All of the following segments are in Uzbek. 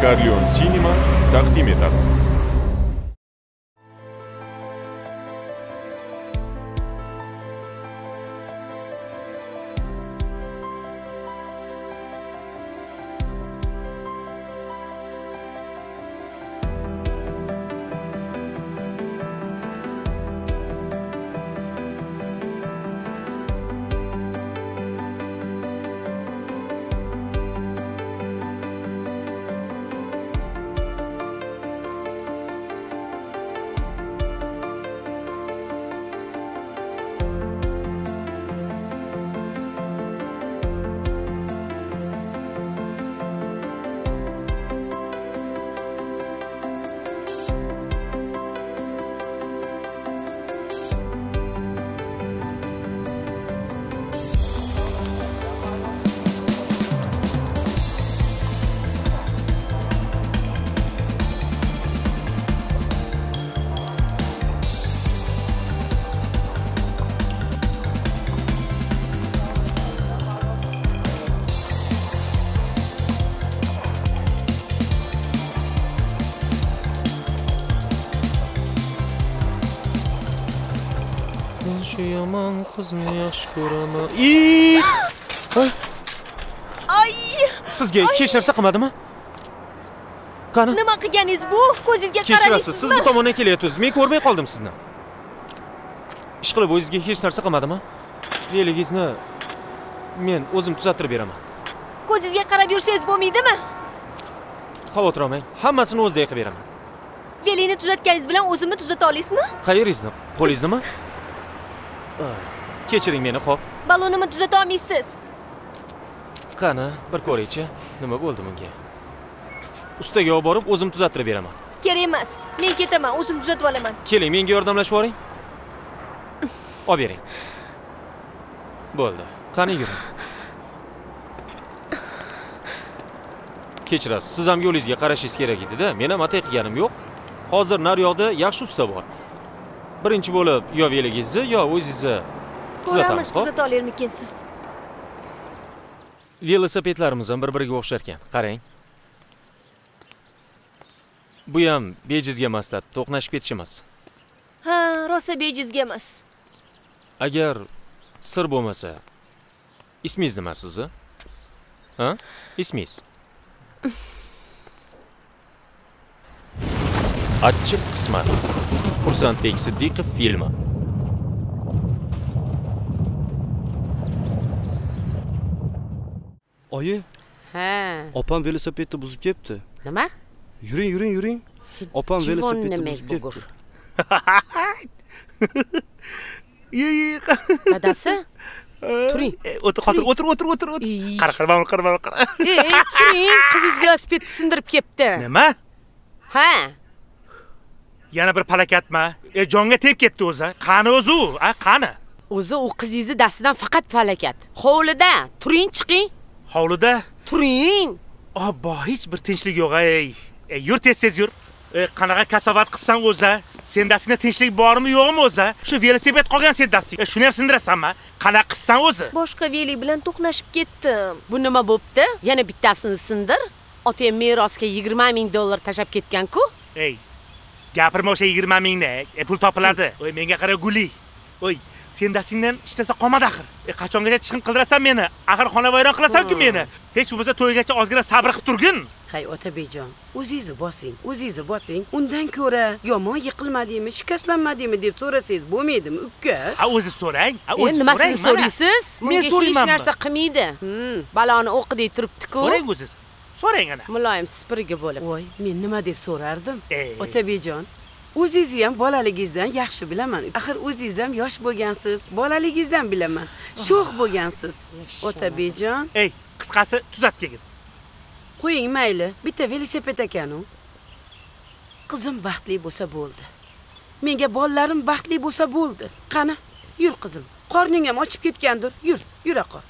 Corleone Cinema taqdim etadi. Ko'raman. Ii! ay Sizga hech narsa qilmadimi? Qani? nima qilganingiz bu ko'zingizga Kechirasiz, siz bu tomondan kelyapsiz. Men ko'rmay qoldim sizni. Ish qilib o'zingizga hech narsa qilmadimi? Veligingizni men o'zim tuzattirib beraman. ko'zingizga qarab yursangiz bo'lmaydimi Xavotir olmang, hammasini o'zida qilib beraman. velini tuzatganingiz bilan o'zimni tuzata olasizmi Qayeringizni? Qo'lingiznimi? Kechiring meni, xo'p. ballonimni tuzata olmaysiz Qani, bir ko'raychi, nima bo'ldi bunga? Ustaga olib borib o'zim tuzattirib beraman. kerak emas men ketaman o'zim tuzatib olaman Keling, menga yordamlashib yuboring. Olib bering. Bo'ldi. Qani yuring. Kechirasiz, siz ham yo'lingizga qarashingiz kerak edi-da. Men ham atay qilganim yo'q. Hozir naryoqda yaxshi usta bor. Birinchi bo'lib yo veligingizni, yo o'zingizni ko'ramiz tuzata olarmikansiz Velosipedlarimiz ham bir-biriga o'xshar ekan. Qarang. Bu ham bejizga maslahat, to'qnashib ketish emas. ha rosa bejizga emas Agar sir bo'lmasa, ismingiz nima sizni? Ha? Ismingiz? Achchiq qismat. Xursandbek Siddiqov filmi. Oyi, ha opam velosipedni buzib ketdi. nima? Yuring, yuring, yuring. Opam velosipedni buzib ketdi. dadasi? Turing. O'tir hozir o'tir o'tir. O'tir qara qara mana qara mana qara. Ey turing. Qizingiz velosipedni sindirib ketdi nima? Ha. Yana bir palakatmi e jonga tegib ketdi o'zi. Qani o'zi u a? Qani? O'zi u qizingizni dastidan faqat falokat hovlida. Turing chiqing hovlida? Turing! Obbo hech bir tinchlik yo'q ey. E, yur tez tez yur. E, qanaqa kasovat qilsan o'zi sendasida tinchlik bormi yo'qmi o'zi shu velosiped qolgan sendasi e, shuni ham sindirasanmi qanaqa qilsan o'zi? Boshqa veli bilan to'qnashib ketdim. Bu nima bo'pti? Yana bittasini sindir. Otang merosga yigirma ming dollar tashlab ketgan-ku. Ey gapirma o'sha yigirma mingni e, pul topiladi. Oy menga qara guli. Oy sendasingdan hech narsa qolmadi axir. E, qachongacha chiqim qildirasan meni? Axir xonavayron qilasan-ku meni. Hech bo'lmasa to'ygacha ozgina sabr qilib turgin. Hay otabekjon o'zingizni bosing o'zingizni bosing. Undan ko'ra yomon yiqilmadingmi shikastlanmadingmi deb so'rasangiz bo'lmaydimi uka ha o'zi so'rang endi o'zi so'rang mana. so'raysiz? Men bunga hech narsa qilmaydi. Hmm, baloni o'qidek turibdi-ku. So'rang o'zi so'rang ana. Muloyim spirga bo'lib. Voy men nima deb so'rardim? Ey. otabekjon o'zingizni ham bolaligingizdan yaxshi bilaman. Axir o'zingiz ham yosh bo'lgansiz bolaligingizdan bilaman. Sho'x bo'lgansiz otabekjon ey qisqasi tuzat kelgin qo'ying mayli bitta velosiped ekanu qizim baxtli bo'lsa bo'ldi. Menga bolalarim baxtli bo'lsa bo'ldi. Qani yur qizim. Qorning ham ochib ketgandir yur yura qol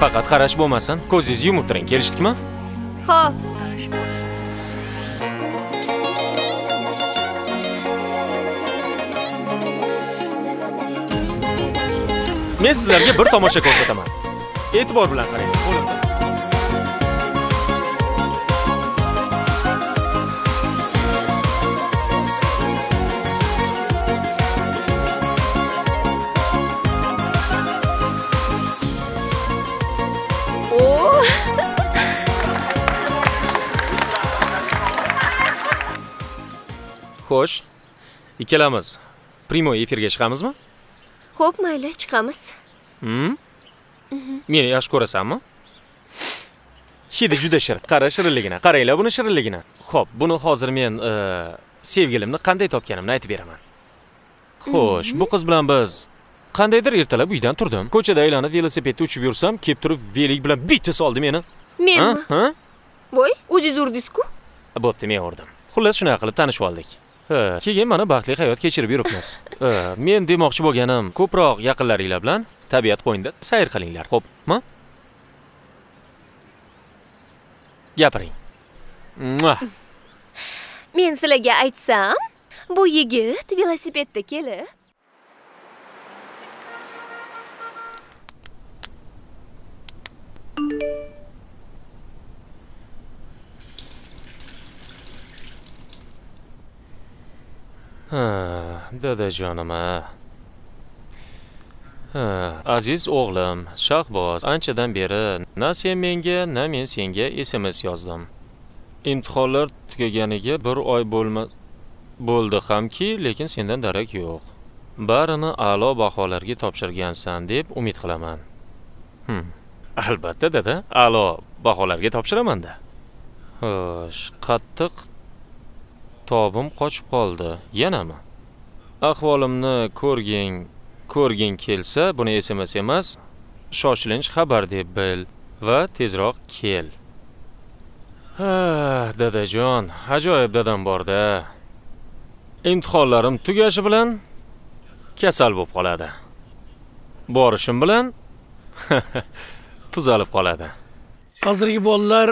faqat qarash bo'lmasin. Ko'zingizni yumib turing kelishdikmi? Xo'p. men sizlarga bir tomosha ko'rsataman. E'tibor bilan qarang qo'limda xo'sh ikkalamiz primo efirga chiqamizmi xo'p, mayli, chiqamiz. Hmm? Meni yaxshi ko'rasanmi? Hidi juda shirin. Qara shirinligini. Qaranglar buni shirinligini. Xo'p, buni hozir men e, sevgilimni qanday topganimni aytib beraman. Xo'sh, bu qiz bilan biz qandaydir ertalab uydan turdim. Ko'chada aylanib velosipedda uchib yursam, kelib turib velik bilan bitta soldi meni. Menmi? Voy, o'zingiz urdingiz-ku. Bo'pti, men urdim. Xullas shunaqa qilib tanishib oldik. Ha, keyin mana baxtli hayot kechirib yuribmiz. Men demoqchi bo'lganim, ko'proq yaqinlaringlar bilan tabiat qo'ynida sayr qilinglar, xo'pmi? Gapiring. Men sizlarga aytsam, bu yigit velosipedda kelib Ha, dadajonim a. Ha, aziz o'g'lim, Shahboz, anchadan beri na sen menga, na men senga SMS yozdim. Imtihonlar tugaganiga bir oy bo'lma bo'ldi hamki, lekin sendan darak yo'q. Barini a'lo baholarga topshirgansan deb umid qilaman. Hm. Albatta dada, a'lo baholarga topshiraman-da. Xo'sh, qattiq tobim qochib qoldi. Yanami? Ahvolimni ko'rging, ko'rging kelsa, buni SMS emas, shoshilinch xabar deb bil va tezroq kel. Ha, dadajon, ajoyib dadam borda. Imtihonlarim tugashi bilan kasal bo'lib qoladi. Borishim bilan tuzalib qoladi. hozirgi bolalar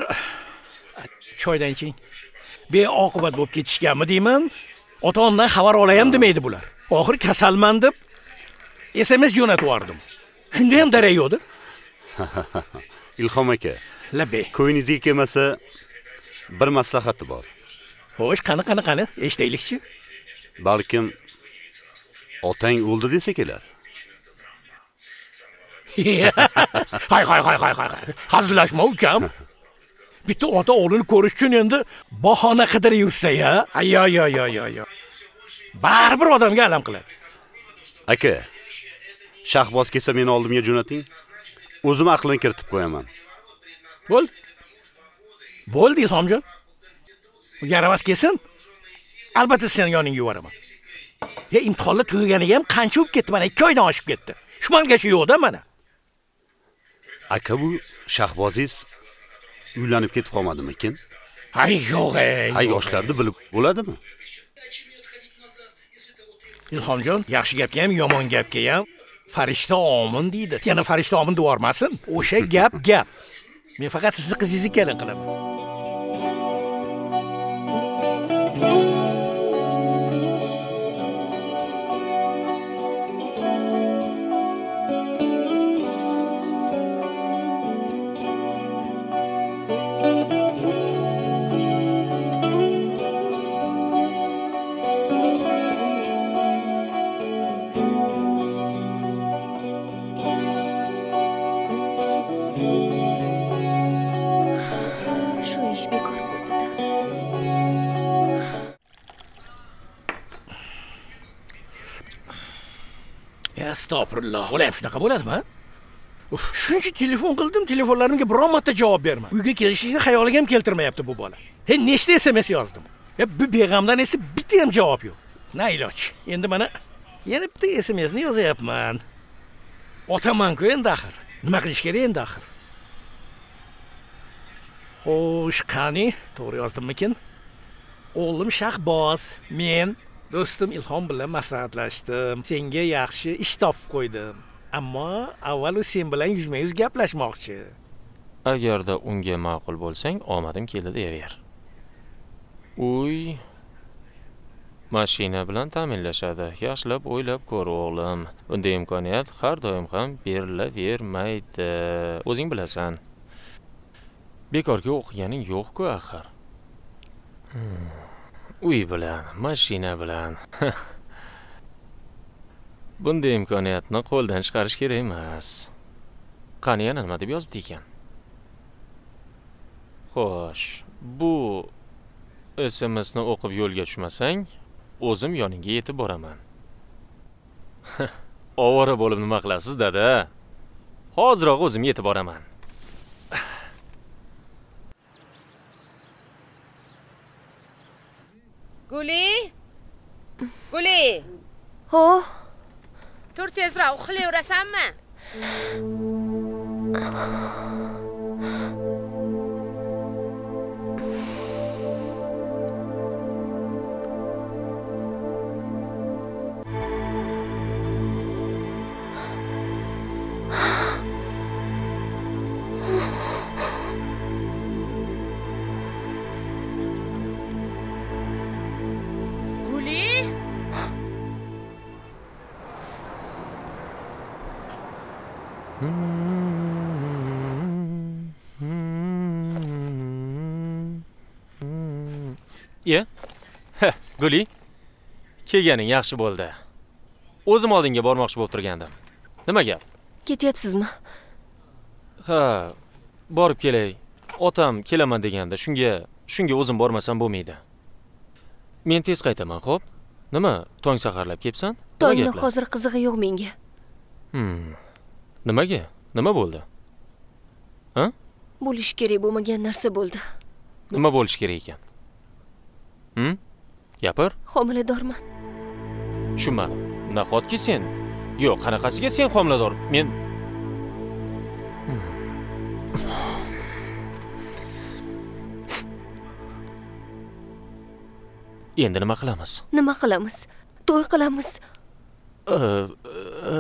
choydan iching beoqibat bo'lib ketishganmi deyman. Ota onadan xabar olayam demaydi bular. Oxiri kasalman deb sms jo'natib yubordim. Shunda ham darak yo'qdi. Ilhom aka labbe. ko'nglingizga kelmasa bir maslahati bor. Xo'sh qani qani qani? Eshitaylikchi balkim otang o'ldi desa kelar. Hay hay hay hay hay hazillashma ukam bitta ota o'g'lini ko'rish uchun endi bahona qidirib yursa ya. Yo yo yo yo yo baribir odamga alam qiladi. Aka shahboz kelsa meni oldimga jo'nating. O'zim aqlini kiritib qo'yaman. Bo'ldi. Bo'ldi ilhomjon. Yaramas kelsin. Albatta seni yoningga yuboraman. E imtihonlar tugaganiga ham qancha bo'lib ketdi mana? Ikki oydan oshib ketdi. Shu malgacha yo'qda mana. Aka bu shahbozingiz uylanib ketib qolmadimikin hay yo'q ey ha yo'q, yoshlarni bilib bo'ladimi? Ilhomjon yaxshi gapga ham yomon gapga ham farishta omin deydi. Yana farishta omin devormasin o'sha gap gap. Men faqat sizni qizingizni kelin qilaman astag'firulloh bola shunaqa bo'ladimi shuncha telefon qildim telefonlarimga biron marta javob bermadi. Uyga kelishini xayoliga ham keltirmayapti bu bola. He nechta sms yozdim? E bu beg'amdan esa bitta ham javob yo'q. Na iloj endi mana yana bitta smsni yozyapman. Otamanku endi axir nima qilish kerak endi axir? Xo'sh qani to'g'ri yozdimmikin? O'g'lim shahboz men do'stim ilhom bilan maslahatlashdim. Senga yaxshi ish topib qo'ydim. Ammo avval u sen bilan yuzma yuz gaplashmoqchi. Agarda unga ma'qul bo'lsang omadim keldi deyaver. Uy mashina bilan ta'minlashadi. Yaxshilab o'ylab ko'r o'g'lim. Bunday imkoniyat har doim ham berilavermaydi. O'zing bilasan. Bekorga o'qiganing yo'q-ku axir. Hmm. Uy bilan mashina bilan bunday imkoniyatni qo'ldan chiqarish kerak emas qani yana nima deb yozibdi ekan xo'sh bu smsni o'qib yo'lga tushmasang o'zim yoningga yetib boraman ovora bo'lib nima qilasiz dada hoziroq o'zim yetib boraman guli guli ho tur tezroq uxlayverasanmi guli iye guli. Kelganing yaxshi bo'ldi. O'zim oldinga bormoqchi bo'lib turgandim. Nima gap? Ketyapsizmi? Ha borib kelay. Otam kelaman deganda shunga shunga o'zim bormasam bo'lmaydi. Men tez qaytaman xo'p? Nima tong saharlab kelibsan Nima tongni hozir qizig'i yo'q menga. Hmm. Nimaga? Nima bo'ldi? Bo'lishi kerak bo'lmagan narsa bo'ldi. Nima bo'lishi kerak ekan? Hm? Gapir. Homiladorman. Tushunmadim. Nahotki sen? Yo'q qanaqasiga sen homilador? Men Hmm. endi nima qilamiz? Nima qilamiz? To'y qilamiz. Ö, ö,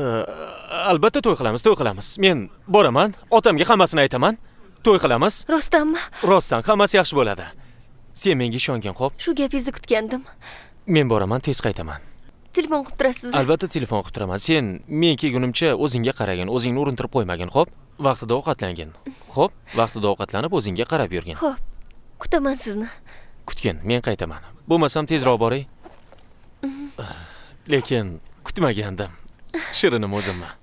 albatta to'y qilamiz to'y qilamiz. Men boraman otamga hammasini aytaman. To'y qilamiz. Rostdanmi rostdan hammasi yaxshi bo'ladi. Sen menga ishongin xo'p? Shu gapingizni kutgandim. Men boraman tez qaytaman. Telefon qilib turasiz albatta telefon qilib turaman. Sen men kelgunimcha o'zingga qaragin o'zingni urintirib qo'ymagin xo'p? Vaqtida ovqatlangin xo'p? Vaqtida ovqatlanib o'zingga qarab yurgin. Ho'p kutaman sizni. Kutgin men qaytaman. Bo'lmasam tezroq boray lekin kutmagandim. Shirinim o'zimman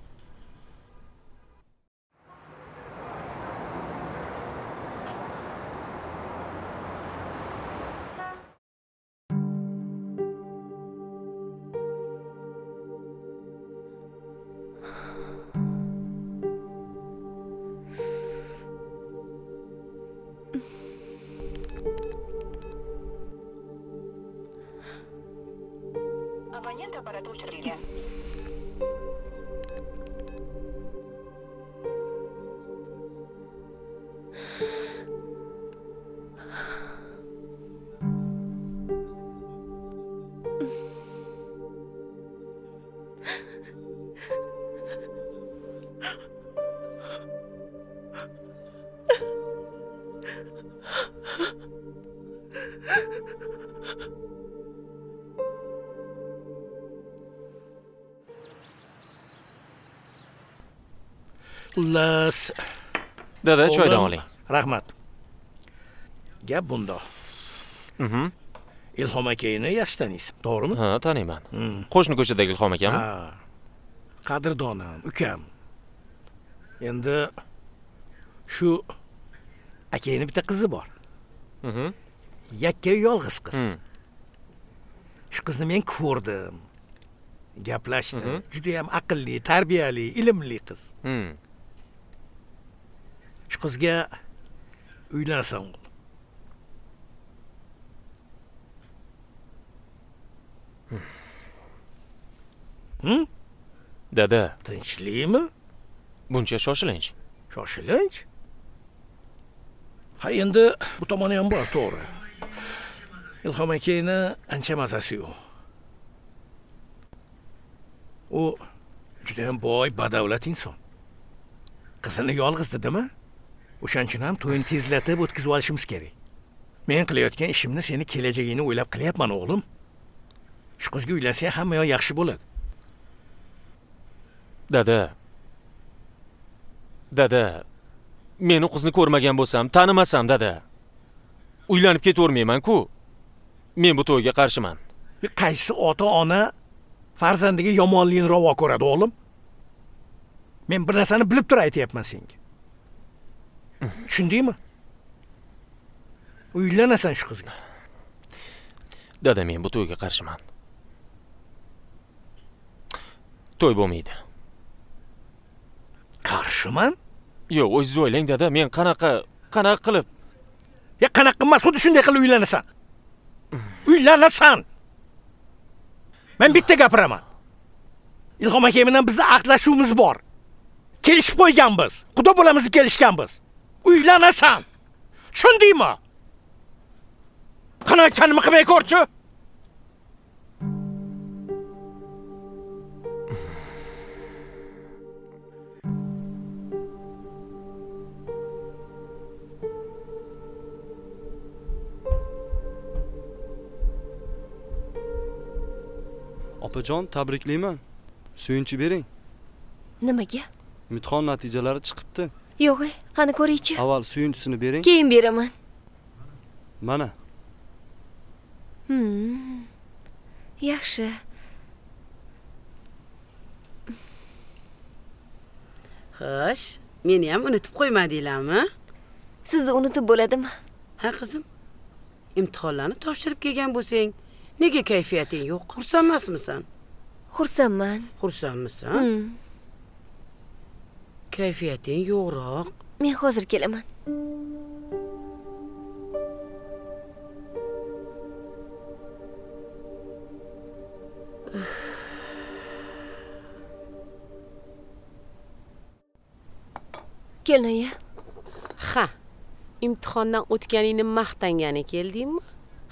dada choydan oling rahmat gap bunda. Mhm. ilhom akangni yaxshi taniysiz to'g'rimi ha taniyman qo'shni ko'chadagi ilhom ekanmi ha. Qadrdonam ukam endi shu akangni bitta qizi bor Mhm. yakka yolg'iz qiz shu qizni men ko'rdim. Gaplashdim judayam aqlli tarbiyali ilmli qiz. Shu qizga uylanasan o'g'lim. Hm? dada. Tinchlikmi? Buncha shoshilinch. Shoshilinch? Ha endi bu tomoni ham bor to'g'ri. Ilhom akangni ancha mazasi yo'q. U judayam boy badavlat inson. Qizini yolg'iz dedimi o'shaning uchun ham to'yini tezlatib o'tkazib olishimiz kerak. Men qilayotgan ishimni seni kelajagingni o'ylab qilyapman o'g'lim. Shu qizga uylansang hamma yoq yaxshi bo'ladi. Dada. Dada men u qizni ko'rmagan bo'lsam tanimasam dada. Uylanib ketavermayman-ku men bu to'yga qarshiman. Qaysi ota ona farzandiga yomonlikni ravo ko'radi o'g'lim? Men bir narsani bilib turib aytyapman senga tushundingmi uylanasan shu qizga dada men bu to'yga qarshiman to'y bo'lmaydi. Qarshiman yo'q o'zingiz o'ylang dada. Men qanaqa qanaqa qilib? Ya qanaqa emas xuddi shunday qilib uylanasan? Uylanasan! Men bitta gapiraman. Ilhom aka bilan bizni aqdlashuvimiz bor. Kelishib qo'yganmiz. Xudo bo'lamiz deb kelishganmiz uylanasan. Tushundingmi qani aytganimni qilmay ko'rchi? Opajon tabriklayman. Suyunchi bering. Nimaga? Imtihon natijalari chiqibdi yo'q e qani ko'raychi? Avval suyunchisini bering. Keyin beraman. Mana. Hmm. yaxshi. Xo'sh meni ham unutib qo'ymadinglarmi? Sizni unutib bo'ladimi? Ha qizim. Imtihonlarni topshirib kelgan bo'lsang nega kayfiyating yo'q? Xursand emasmisan xursandman. Xursandmisan? Hmm. Kayfiyating yo'qroq. Men hozir kelaman. Kelin oyi ha imtihondan o'tganingni maqtangani keldingmi?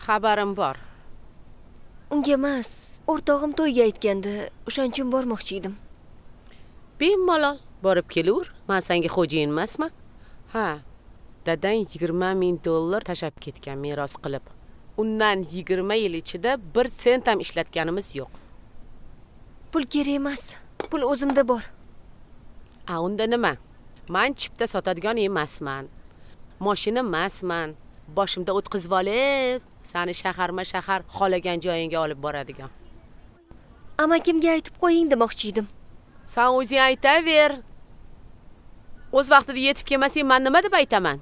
Xabarim bor. Unga emas o'rtog'im to'yga aytgandi. O'shaning uchun bormoqchi edim. Bemalol borib kelaver man sanga xo'jayin emasman ha dadang yigirma ming dollar tashlab ketgan meros qilib. Undan yigirma yil ichida bir sent ham ishlatganimiz yo'q. Pul kerak emas pul o'zimda bor. A unda nima? Man chipta sotadigan emasman. Moshina emasman. Boshimda o'tkazib olib sani shaharma shahar xohlagan joyingga olib boradigan. Amakimga aytib qo'ying demoqchi edim. San o'zing aytaver o'z vaqtida yetib kelmasang man nima deb aytaman?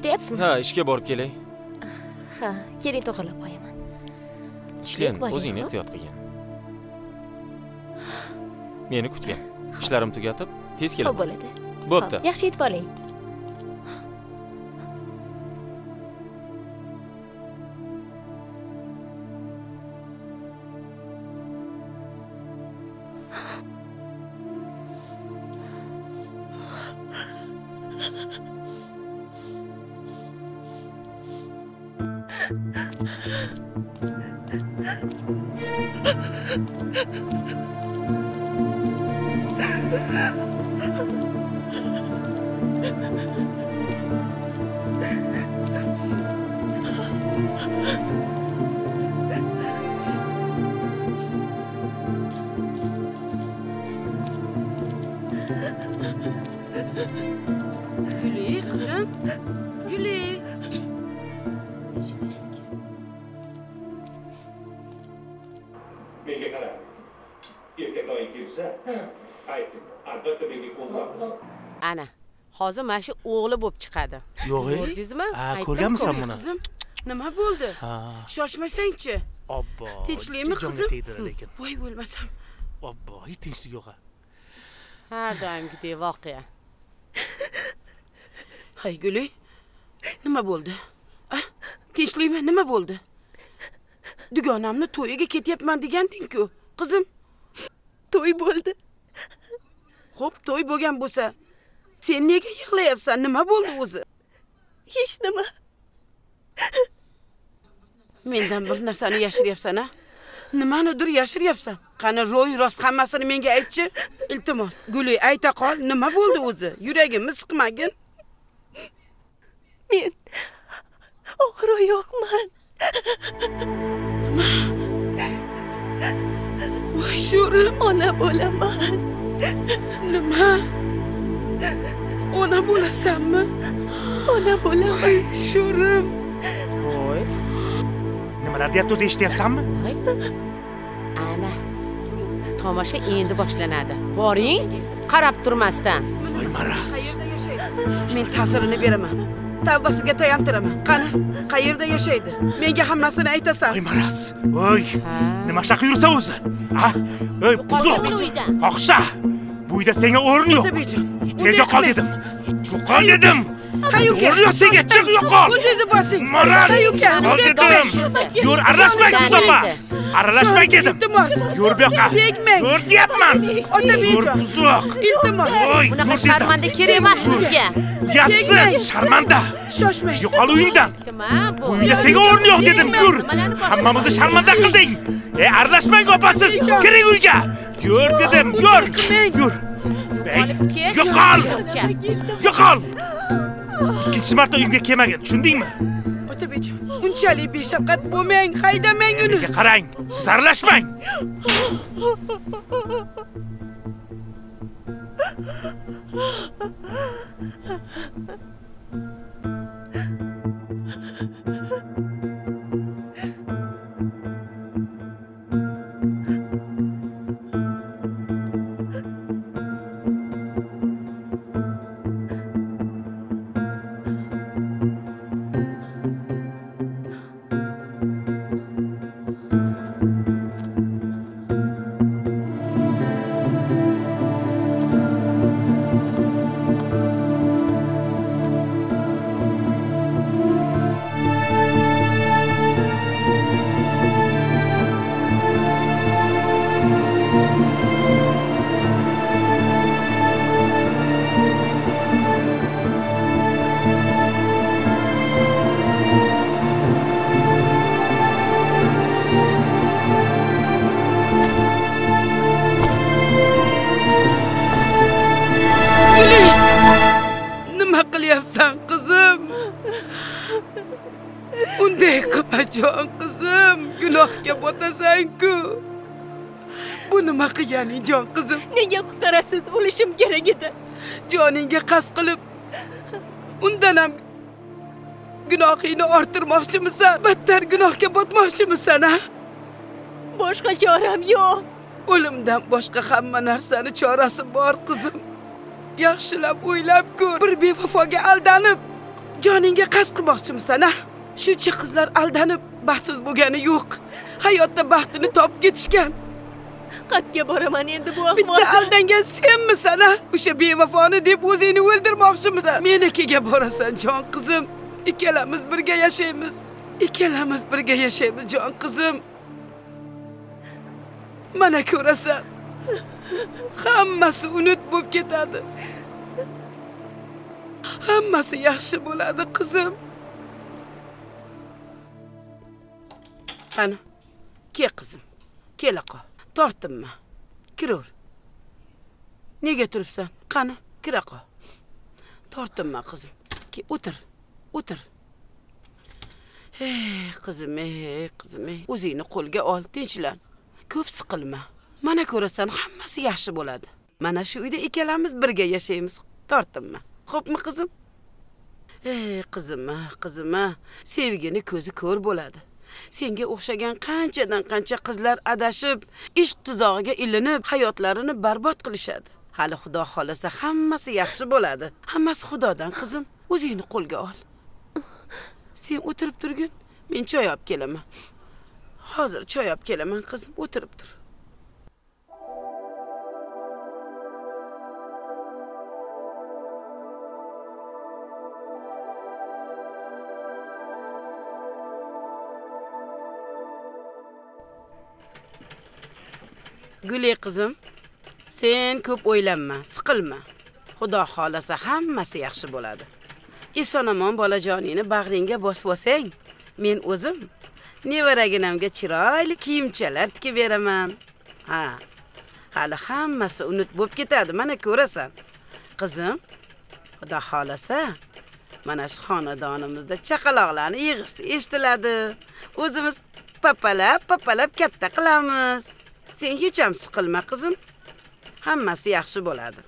Ketyapsizmi ha ishga borib kelay. Ha keling to'g'irlab qo'yaman. Qo'ying, o'zingni ehtiyot qilgin. Meni kutgin. Ishlarimni tugatib tez kelaman. bo'ladi. Bo'pti. Yaxshi yetib oling あっ! Hozir mana shu o'g'li bo'lib chiqadi. Yo'q ko'rdingizmi ha ko'rganmisan buni? Qizim nima bo'ldi? Shoshmasangchi. Obbo Tinchlikmi qizim? lekin. Voy o'lmasam. Obbo hech tinchlik yo'q ha. Har doimgidek voqea. Hay guli nima bo'ldi? Tinchlikmi? Nima bo'ldi? Dugonamni to'yiga ketyapman deganding-ku qizim. To'y bo'ldi. Xo'p to'y bo'lgan bo'lsa sen nega yig'layapsan? Nima bo'ldi o'zi? Hech nima. Mendan bir narsani yashiryapsan a nimanidir yashiryapsan qani ro'y rost hammasini menga aytchi. Iltimos guli ayta qol. Nima bo'ldi o'zi? Yuragimni siqmagin men og'ir oyoqman. Voy sho'rim ona bo'laman. Nima ona bo'lasanmi ona bo'laman voy sho'rim voy nimalar deyapti o'zi eshityapsanmi ana tomosha endi boshlanadi boring qarab turmasdan voy maraz qayerda yashaydi men ta'sirini beraman tavbasiga tayantiraman qani qayerda yashaydi menga hammasini aytasan voy maraz voy Ha. nima shaqa yursa o'zi a ey buzoq Yo'qolgin uydan. fohisha bu uyda senga o'rin yo'q. Tez yo'qol dedim. Yo'qol dedim. O'rin yo'q senga chiq yo'qol. o'zingizni bosing uka yo'qol dedim. yur aralashmaysiz opa. Aralashmang dedim. yur bu yoqqa Tegmang. yur deyapman. Yur otabekjon buzoq iltimos. Bunaqa yur sharmanda kerak emas bizga yassiz sharmanda. Shoshmang. Yo'qol uyingdan. Bu uyda senga o'rin yo'q dedim. yur. Hammamizni sharmanda qilding. Ey aralashmang opasiz kiring uyga yur dedim yur. Yur. Yo'qol Yo'qcha. yo'qol ikkinchi marta uyimga kelmagin tushundingmi otabekjon unchalik beshafqat bo'lmang haydamang uni qarang siz aralashmang jon qizim. Nega qutqarasiz? O'lishim kerak edi. Joningga qasd qilib undan ham gunohingni orttirmoqchimisan? Battar gunohga botmoqchimisan a boshqa choram yo'q. O'limdan boshqa hamma narsani chorasi bor qizim. Yaxshilab o'ylab ko'r. Bir bevafoga aldanib joningga qasd qilmoqchimisan a shuncha qizlar aldanib baxtsiz bo'lgani yo'q. Hayotda baxtini topib ketishgan qayerga boraman endi bu bitta aldangan senmisan a o'sha bevafoni deb o'zingni o'ldirmoqchimisan menikiga borasan jon qizim. Ikkalamiz birga yashaymiz. Ikkalamiz birga yashaymiz jon qizim. Mana ko'rasan. Hammasi unut bo'lib ketadi. Hammasi yaxshi bo'ladi qizim. Qani kel qizim. Kela qol. Tortinma kiraver nega turibsan qani kira qol tortinma qizim Ke- o'tir o'tir ey qizim ey qizim ey o'zingni qo'lga ol tinchlan ko'p siqilma mana ko'rasan hammasi yaxshi bo'ladi mana shu uyda ikkalamiz birga yashaymiz tortinma xo'pmi qizim ey qizim qizim sevgini ko'zi ko'r bo'ladi senga o'xshagan qanchadan qancha qizlar adashib ishq tuzog'iga ilinib hayotlarini barbod qilishadi. Hali xudo xohlasa hammasi yaxshi bo'ladi. Hammasi xudodan qizim. O'zingni qo'lga ol. Sen o'tirib turgin men choy olib kelaman. Hozir choy olib kelaman qizim. O'tirib tur. Guli qizim sen ko'p o'ylanma siqilma. Xudo xohlasa hammasi yaxshi bo'ladi. Eson omon bolajoningni bag'ringga bosib olsang men o'zim nevaraginamga chiroyli kiyimchalar tikib beraman. Ha hali hammasi unut bo'lib ketadi mana ko'rasan. Qizim xudo xohlasa mana shu xonadonimizda chaqaloqlarni yig'isi eshitiladi. O'zimiz papalab papalab katta qilamiz. Sen hech ham siqilma qizim. Hammasi yaxshi bo'ladi.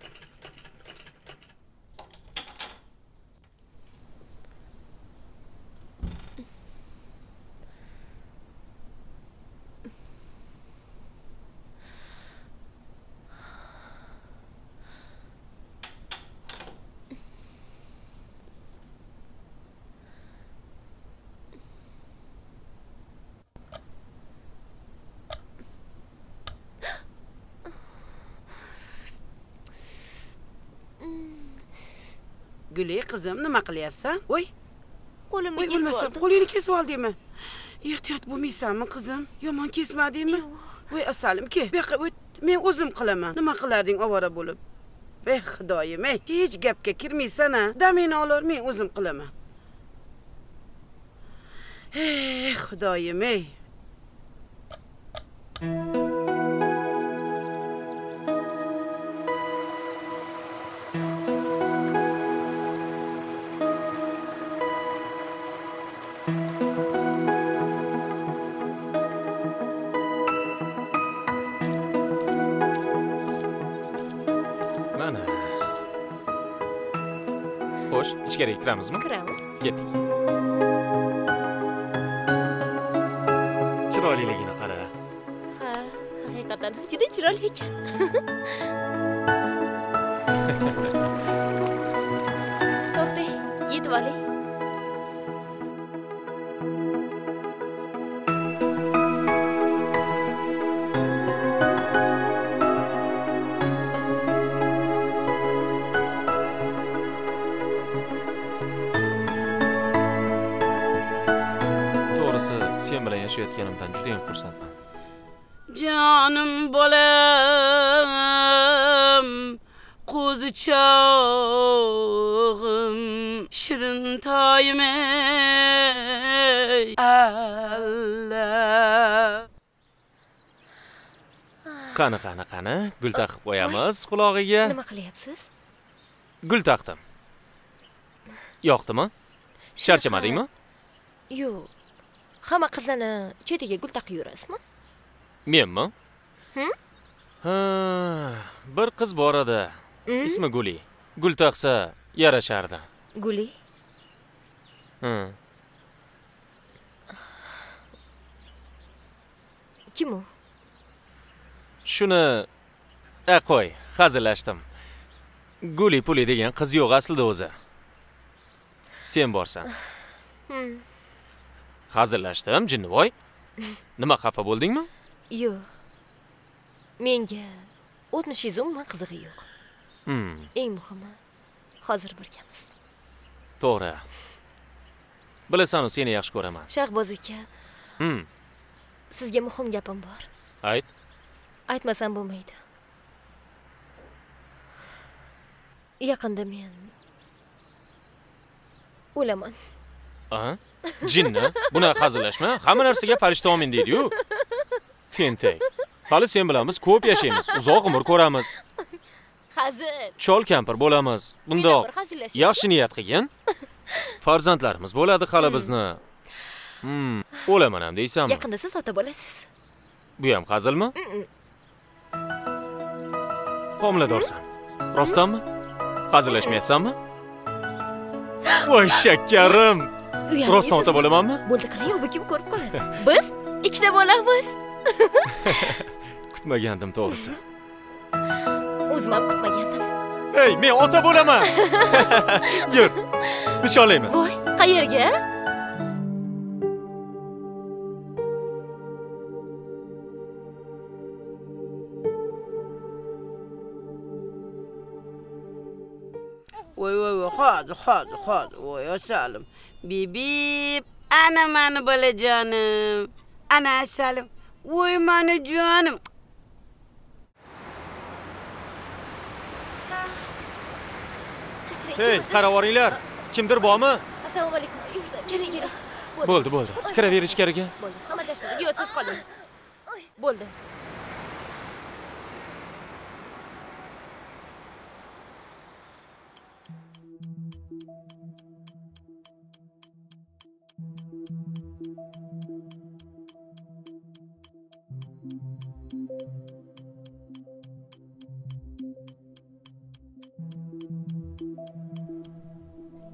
Guli qizim nima qilyapsan? Voy qo'limni kesib qo'lingni kesib oldingmi ehtiyot bo'lmaysanmi qizim? Yomon kesmadingmi voy asalim ke bu yoqqa o't. Men o'zim qilaman. Nima qilarding ovora bo'lib? Ey xudoyim ey hech gapga kirmaysan a damingni olar men o'zim qilaman. Ey xudoyim ey ichkariga kiramizmi kiramiz ketdik chiroyliligini qara ha haqiqatan juda chiroyli ekan to'xtang yetib oling bilan yashayotganimdan judayam xursandman. Canım bolam Kuzuçağım Şirin tayım ey Allah. Qani qani qani? Gul taqib qo'yamiz qulog'iga. Nima qilyapsiz? Gul taqdim. Yoqdimi? Charchamadingmi yo'q hamma qizlarni chetiga gul taqib yurasizmi? Menmi? Ha bir qiz bor edi. Ismi guli. Gul taqsa yarashardi. Guli? Kim u? Shuni a qo'y hazillashdim. Guli puli degan qiz yo'q aslida o'zi. Sen borsan. Hazillashdim jinnivoy nima xafa bo'ldingmi? Yo'q. Menga o'tmishingiz umuman qizig'i yo'q. Hmm, eng muhimi hozir birgamiz. To'g'ri. Bilasanu seni yaxshi ko'raman. Shahboz aka. Hmm, sizga muhim gapim bor. Ayt. Aytmasam bo'lmaydi. Yaqinda men o'laman. A jinni bunaqa hazillashma hamma narsaga farishta omin deydiyu. Tentak hali sen bilan biz ko'p yashaymiz. Uzoq umr ko'ramiz. Hazil. Chol kampir bo'lamiz. Bundoq yaxshi niyat qilgin. Farzandlarimiz bo'ladi hali bizni. Hmm, o'laman ham deysanmi? Yaqinda siz ota bo'lasiz. Bu ham hazilmi? Homiladorsan. Rostdanmi? Hazillashmayapsanmi? Voy shakkarim. Uyalmaysizmi? Rostdan ota bo'lamanmi bo'ldi qiling bu kim ko'rib qoladi biz ichda bo'lamiz kutmagandim to'g'risi o'zim ham kutmagandim ey men ota bo'laman yur nishonlaymiz voy qayerga voy voy voy hozir hozir hozir voy asalim Bibip. Ana mani bolajonim. Ana asalim. Voy mani jonim. Hey, qaravoringlar. Kimdir bormi? Assalomu alaykum. kiring kiring Bo'ldi, bo'ldi. Kiraverish kerak ekan. Bo'ldi. Hammasi Yo'q, siz qoling. Bo'ldi.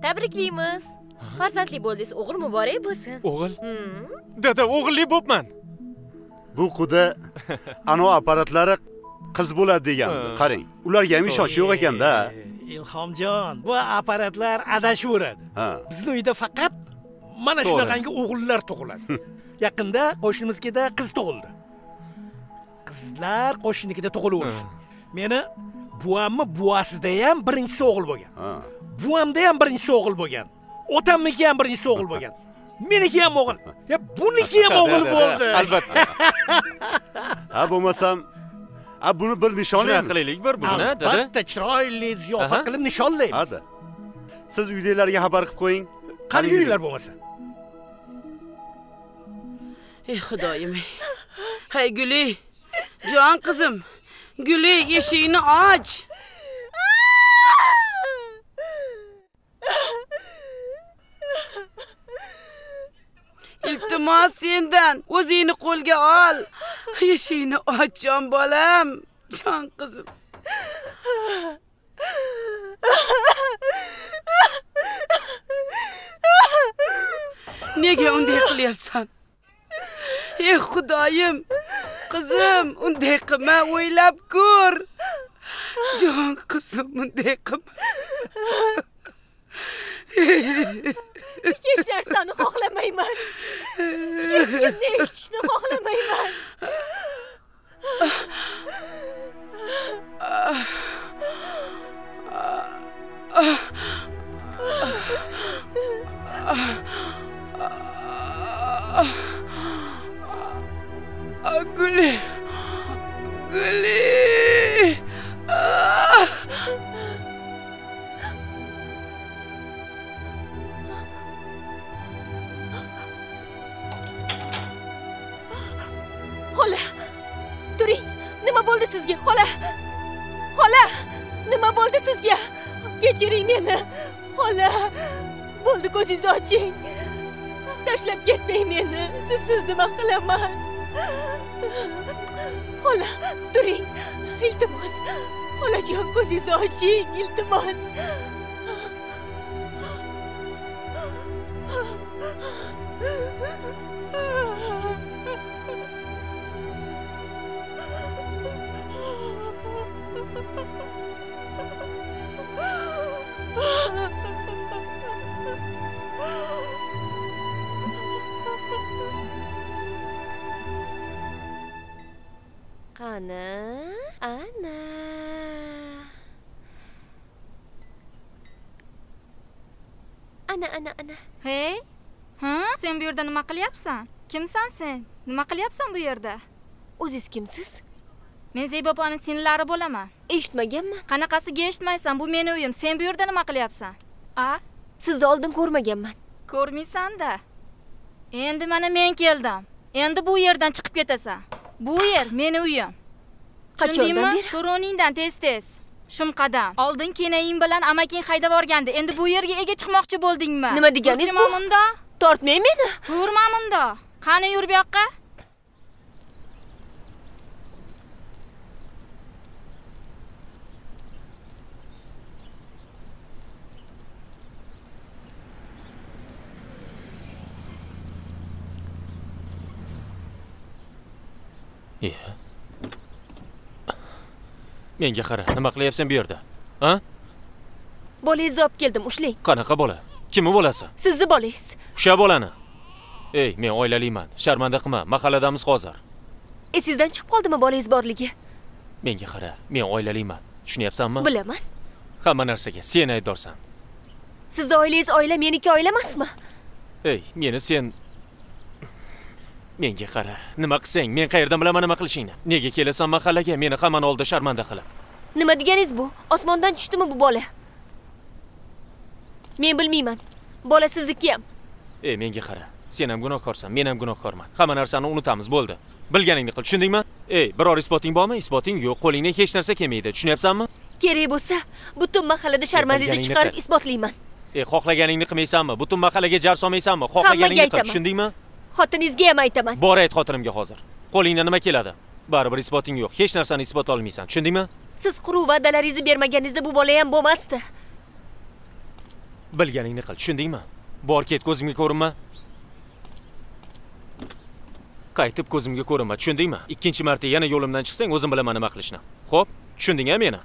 Tabriklaymiz farzandli bo'ldingiz o'g'il muborak bo'lsin. O'g'il? Hmm. dada o'g'illi bo'pman. Bu quda anov apparatlari qiz bo'ladi degan. Qarang ularga ham ishonch yo'q ekanda. Ilhomjon bu apparatlar adashaveradi. Ha. Bizni uyda faqat mana shunaqangi o'g'illar tug'iladi. Yaqinda qo'shnimiznikida qiz tug'ildi. Qizlar qo'shninikida tug'ilaversin. Meni buvamni buvasida ham birinchisi o'g'il bo'lgan. Ha buvamda ham birinchisi o'g'il bo'lgan. Otamniki ham birinchisi o'g'il bo'lgan. Meniki ham o'g'il. Ya buniki ham o'g'il bo'ldi. albatta. Ha bo'lmasam a buni bir shunaqa nishonlaymiz qilaylik bir buni dada albatta chiroyli ziyofat qilib nishonlaymiz. Hada siz uydagilarga xabar qilib qo'ying. Qani yuringlar bo'lmasa? Ey xudoyim ey. hay guli jon qizim guli eshikni och iltimos sendan o'zingni qo'lga ol. Eshikni och jon bolam jon qizim. Nega unday qilyapsan? Ey xudoyim qizim unday qilma o'ylab ko'r. Jon qizim unday qilma. Hech narsani xohlamayman. Hech kimni eshitishni xohlamayman. Ah, guli guli Ah. Xola turing nima bo'ldi sizga xola? Xola nima bo'ldi sizga? Kechiring meni xola. Bo'ldi ko'zingizni oching. Tashlab ketmang meni sizsiz nima qilaman? Xola turing iltimos. Xolajon ko'zingizni oching iltimos. Qani ana. Ana ana ana. Hey ha? Sen bu yerda nima qilyapsan? Kimsan sen? Nima qilyapsan bu yerda? O'zingiz kimsiz? Men zebi opani singlari bo'laman. Eshitmaganman. Qanaqasiga eshitmaysan? Bu meni uyim. Sen bu yerda nima qilyapsan? A? Sizni oldin ko'rmaganman. Ko'rmaysanda. Endi mana men keldim. Endi bu yerdan chiqib ketasan bu yer meni uyim Qachondan beri? ko'roningdan tez tez. Shum qadam. Oldin kenaying bilan amaking haydab yuborgandi. Endi bu yerga ega chiqmoqchi bo'ldingmi? Nima deganingiz bu? Tortmang meni turma bunda qani yur bu yoqqa iya menga qara nima qilyapsan bu yerda? A bolangizni olib keldim ushlang. Qanaqa bola? Kimni bolasi? Sizni bolangiz o'sha bolani. Ey men oilaliman sharmanda qilma mahalladamiz hozir. Esingizdan chiqib qoldimi bolangiz borligi? Menga qara men oilaliman tushunyapsanmi? Bilaman. Hamma narsaga sen aybdorsan. Sizni oilangiz oila meniki oila emasmi? Ey meni sen menga qara nima qilsang men qayerdan bilaman nima qilishingni. Nega kelasan mahallaga meni hammani oldida sharmanda qilib. Nima deganingiz bu? Osmondan tushdimi bu bola? Men bilmayman. Bola sizniki ham. Ey menga qara sen ham gunohkorsan men ham gunohkorman. Hamma narsani unutamiz bo'ldi. Bilganingni qil tushundingmi? Ey biror isboting bormi? Isboting yo'q qo'lingdan hech narsa kelmaydi tushunyapsanmi? Kerak bo'lsa butun mahallada sharmandangizni bilganingni chiqarib isbotlayman. Ey xohlaganingni qilmaysanmi? Butun mahallaga jar solmaysanmi? Xohlaganingni qil tushundingmi xotiningizga ham aytaman. Bor ayt xotinimga hozir. Qo'lingdan nima keladi? Baribir isboting yo'q. Hech narsani isbot olmaysan. Tushundingmi? Siz quruq va'dalaringizni bermaganingizda bu bola ham bo'lmasdi. Bilganingni qil. Tushundingmi? Bor ket ko'zimga ko'rinma. Qaytib ko'zimga ko'rinma. Tushundingmi? Ikkinchi marta yana yo'limdan chiqsang o'zim bilaman nima qilishni. Xo'p tushunding a meni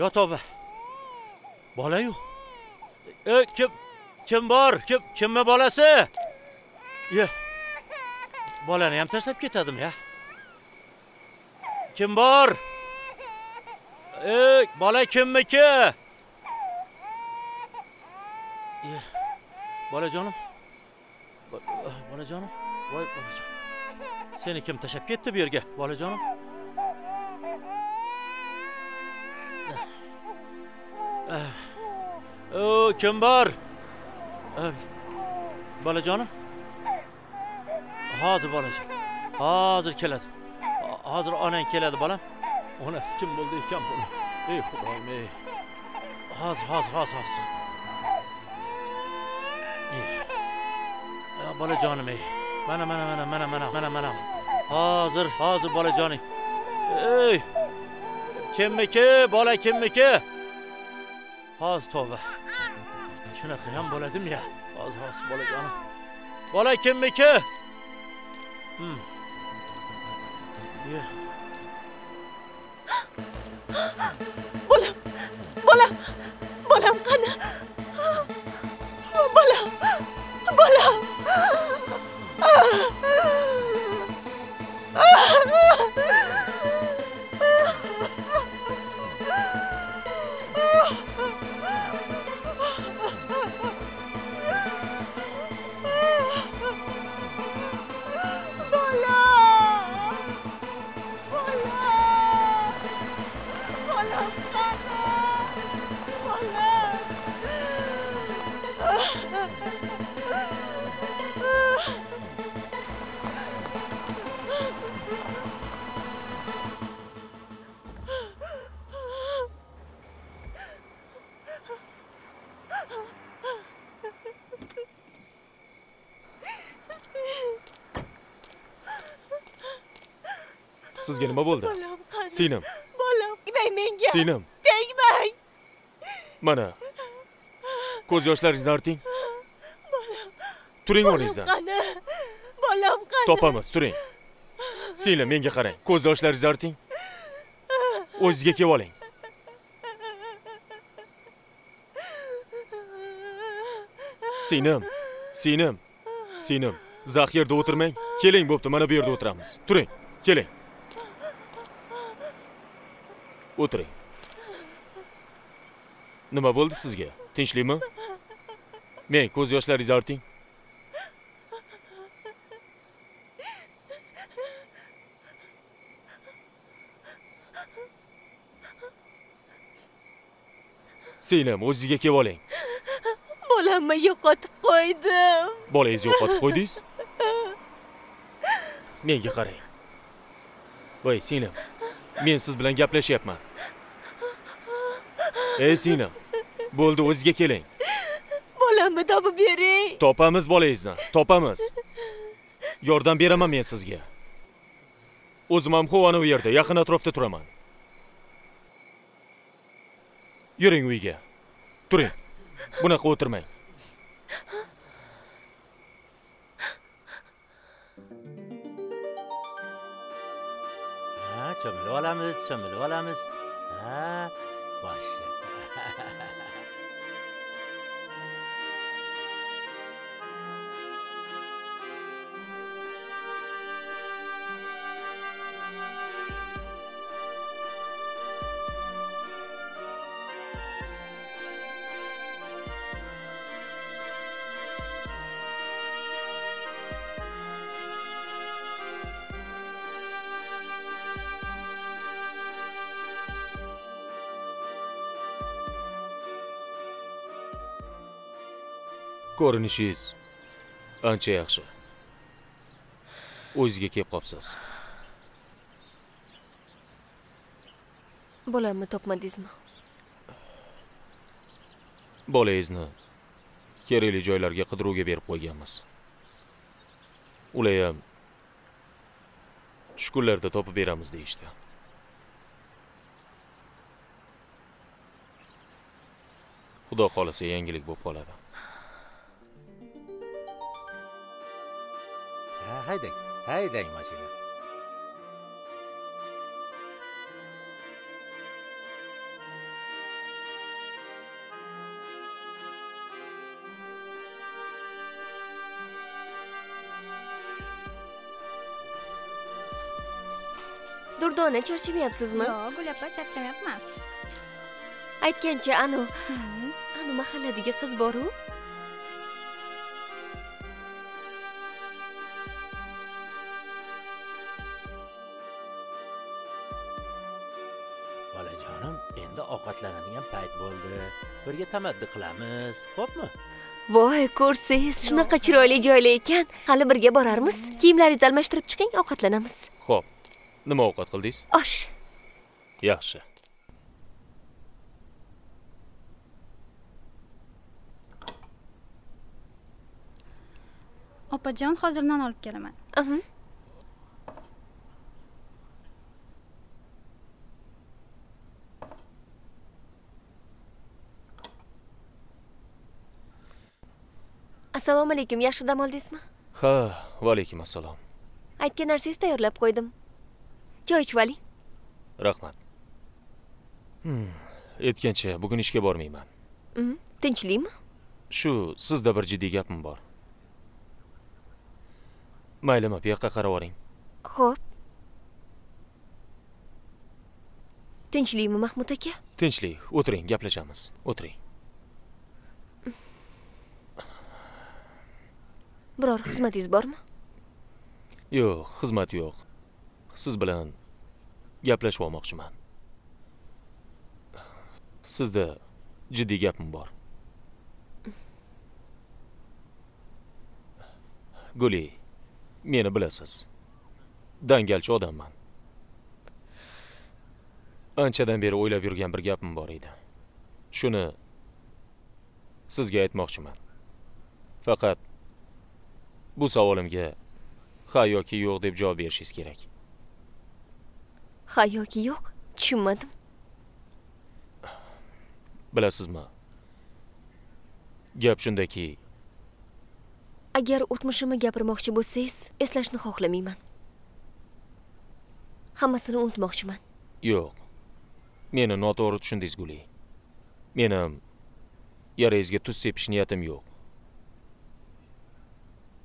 yo tavba. bolayu E, kim kim bor? Kim kimni bolasi? Ye. Bolani ham tashlab ketadim ya. Kim bor? Ey, bola kimniki? Ye. Bolajonim. Bolajonim. Voy bolajon. Seni kim tashlab ketdi bu yerga, bolajonim? O, kim bor? Eh, Bolajonim. Hozir bolajon. Hozir keladi. Ho- Hozir onang keladi bolam. Onasi kim bo'ldi ekan buni? Ey xudoyim ey. Hozir, hozir, hozir, hozir. Ya, bolajonim ey. Mana, mana, mana, mana, mana, mana, mana. Hozir, hozir bolajoning. Ey. Kimniki? Bola kimniki? Hozir tavba. Shunaqa ham bo'ladimi ya? Hozir, hozir bolajonim. Bola kimniki? Hmm. yeah. Sizga nima bo'ldi. Bolam qani? Singlim bolam tegmang menga. Singlim tegmang. Mana ko'z yoshlaringizni arting. Turing o'rningizdan. qani? Bolam qani? Topamiz turing. Singlim menga qarang ko'z yoshlaringizni arting. O'zingizga kelib oling. Singlim singlim singlim zax yerda o'tirmang. Keling bo'pti mana bu yerda o'tiramiz. Turing keling o'tiring nima bo'ldi sizga tinchlikmi Men ko'z yoshlaringizni arting. Singlim, o'zingizga kelib oling. bolamni yo'qotib qo'ydim Bolangizni yo'qotib qo'ydingiz? Menga qarang. Voy, singlim. Men siz bilan gaplashyapman. Ey singlim. Bo'ldi, o'zingizga keling. bolamni topib bering Topamiz bolangizni, topamiz. Yordam beraman men sizga. O'zim ham Xovani u yerda, yaqin atrofda turaman. Yuring uyga. Turing. Bunaqa o'tirmang. ha cho'milib olamiz cho'milib olamiz ha boshla Ko'rinishingiz ancha yaxshi. O'zingizga kelib qopsiz. bolamni topmadingizmi Bolangizni kerakli joylarga qidiruvga berib qo'yganmiz. Ular ham shu kunlarda topib beramiz deyishdi. Xudo xolasa yangilik bo'lib qoladi. Haydang haydang mashina durdona charchamayapsizmi yo'q gul opa charchamayapman aytgancha anu. Anu mahalladagi qiz boru birga tamaddi qilamiz xo'pmi? Voy ko'rsangiz shunaqa chiroyli joylar ekan. Hali birga borarmiz. Kiyimlaringizni almashtirib chiqing ovqatlanamiz. Xo'p. Nima ovqat qildingiz? osh. Yaxshi. opajon hozir non olib kelaman assalomu alaykum yaxshi dam oldingizmi Ha, va alaykum assalom. aytgan narsangizni tayyorlab qo'ydim choy ichib oling Rahmat. Hmm, aytgancha bugun ishga bormayman. Mhm. tinchlikmi Shu sizda bir jiddiy gapim bor. Maylimi, bu yoqqa qarab oling. xo'p tinchlikmi mahmud aka Tinchlik, o'tiring, gaplashamiz. O'tiring. Biror xizmatingiz bormi Yo'q, xizmat yo'q. Siz bilan gaplashib olmoqchiman. Sizda jiddiy gapim bor. Guli, meni bilasiz. Dangalchi odamman. Anchadan beri o'ylab yurgan bir gapim bor edi. Shuni sizga aytmoqchiman. Faqat bu savolimga ha yoki yo'q deb javob berishingiz kerak. ha yoki yo'q tushunmadim Bilasizmi? Gap shundaki, agar o'tmishimni gapirmoqchi bo'lsangiz eslashni xohlamayman hammasini unutmoqchiman yo'q. Meni noto'g'ri tushundingiz Guli. Menim yarangizga tuz sepish niyatim yo'q.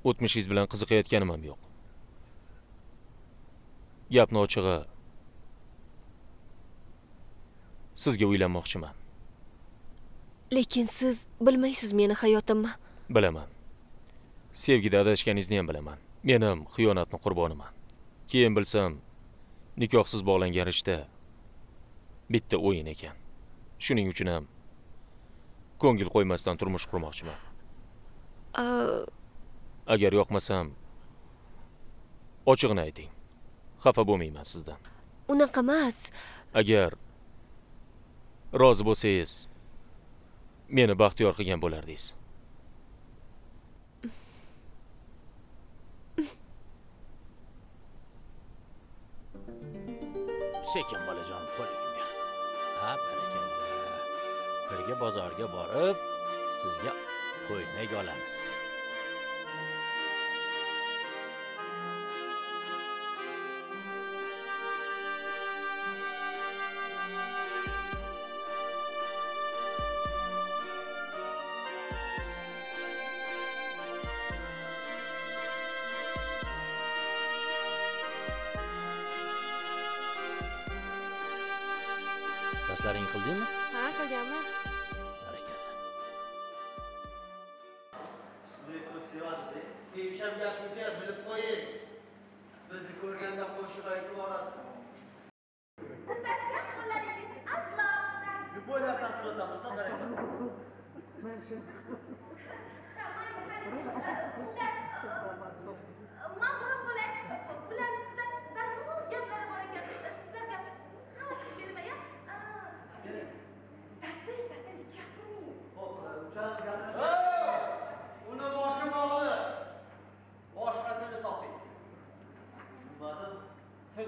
O'tmishingiz bilan qiziqayotganim ham yo'q. Gapni ochig'i sizga uylanmoqchiman. lekin siz bilmaysiz meni hayotimni. Bilaman. Sevgida adashganingizni ham bilaman. Men ham xiyonatni qurboniman. Keyin bilsam nikohsiz bog'langan rishta bitta o'yin ekan. Shuning uchun ham ko'ngil qo'ymasdan turmush qurmoqchiman agar yoqmasam ochig'ini ayting. Xafa bo'lmayman sizdan. Unaqa emas. Agar rozi bo'lsangiz meni baxtiyor qilgan bo'lardingiz sekin bolajonim qo'ligimga ha barakalla. Birga bozorga borib sizga ko'ynak olamiz darslaringni qildingmi ha qilganman barakalla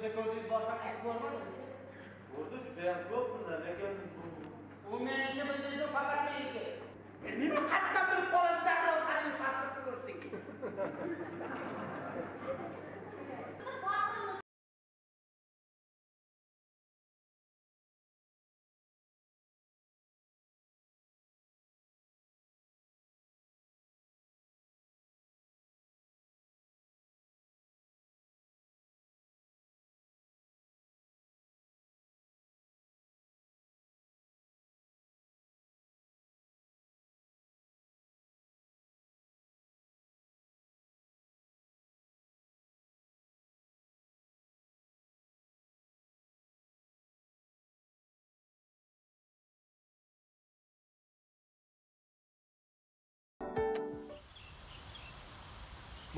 sizni ko'zingiz boshqa qiz ko'rmadimi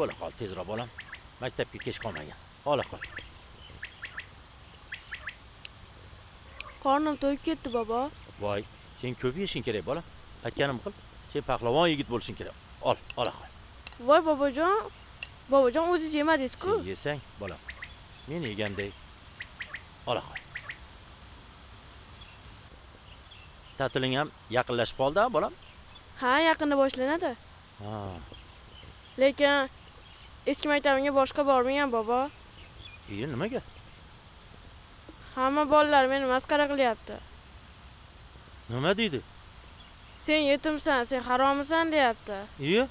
bo'la qol tezroq bolam. Maktabga kech qolmagin ola qol. Qornim to'yib ketdi bobo. Voy sen ko'p yeyishing kerak bolam. Aytganim qil sen pahlavon yigit bo'lishing kerak. Ol ola qol. Voy bobojon. Bobojon o'zingiz yemadingiz-ku yesang bolam. Men yeganday. Ola qol. Ta'tiling ham yaqinlashib qoldi bolam? Ha yaqinda boshlanadi. Ha. Lekin eski maktabimga boshqa bormayman bobo. Iye nimaga? Hamma bolalar meni masxara qilyapti. Nima deydi? Sen yetimsan sen harommisan deyapti. Iye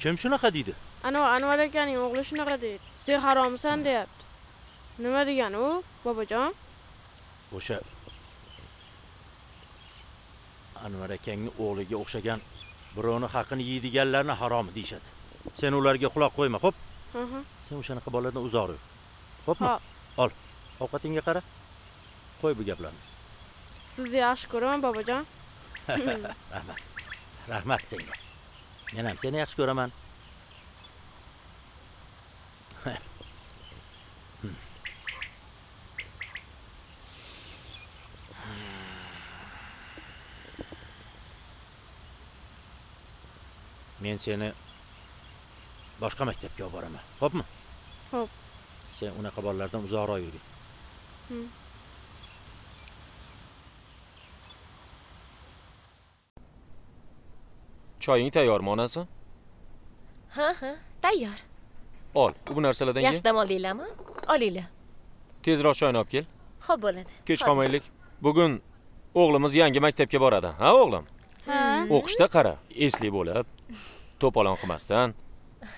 kim shunaqa deydi? Anavi anvar akaning o'g'li shunaqa deydi. Sen harommisan deyapti. Nima degani u bobojon? O'sha anvar akangni o'g'liga o'xshagan birovni haqini yeydiganlarni harom deyishadi. Sen ularga quloq qo'yma xo'p? Aha. sen o'shanaqa bolalardan uzoq yur xo'pmi ol. Ovqatingga qara. Qo'y bu gaplarni. Sizni yaxshi ko'raman bobojon. Rahmat. Rahmat senga. Men ham seni yaxshi ko'raman men seni boshqa maktabga olib boraman. Xo'pmi? Xo'p. sen unaqa bolalardan uzoqroq yurgin. Hmm. choying tayyormi onasi? Ha ha tayyor. Ol bu narsalardan yaxshi dam oldinglarmi? Olinglar. Tezroq choyni olib kel. Ho'p bo'ladi. Kech qolmaylik. Bugun o'g'limiz yangi maktabga boradi. Ha o'g'lim o'qishda qara esli bo'lib to'polon qilmasdan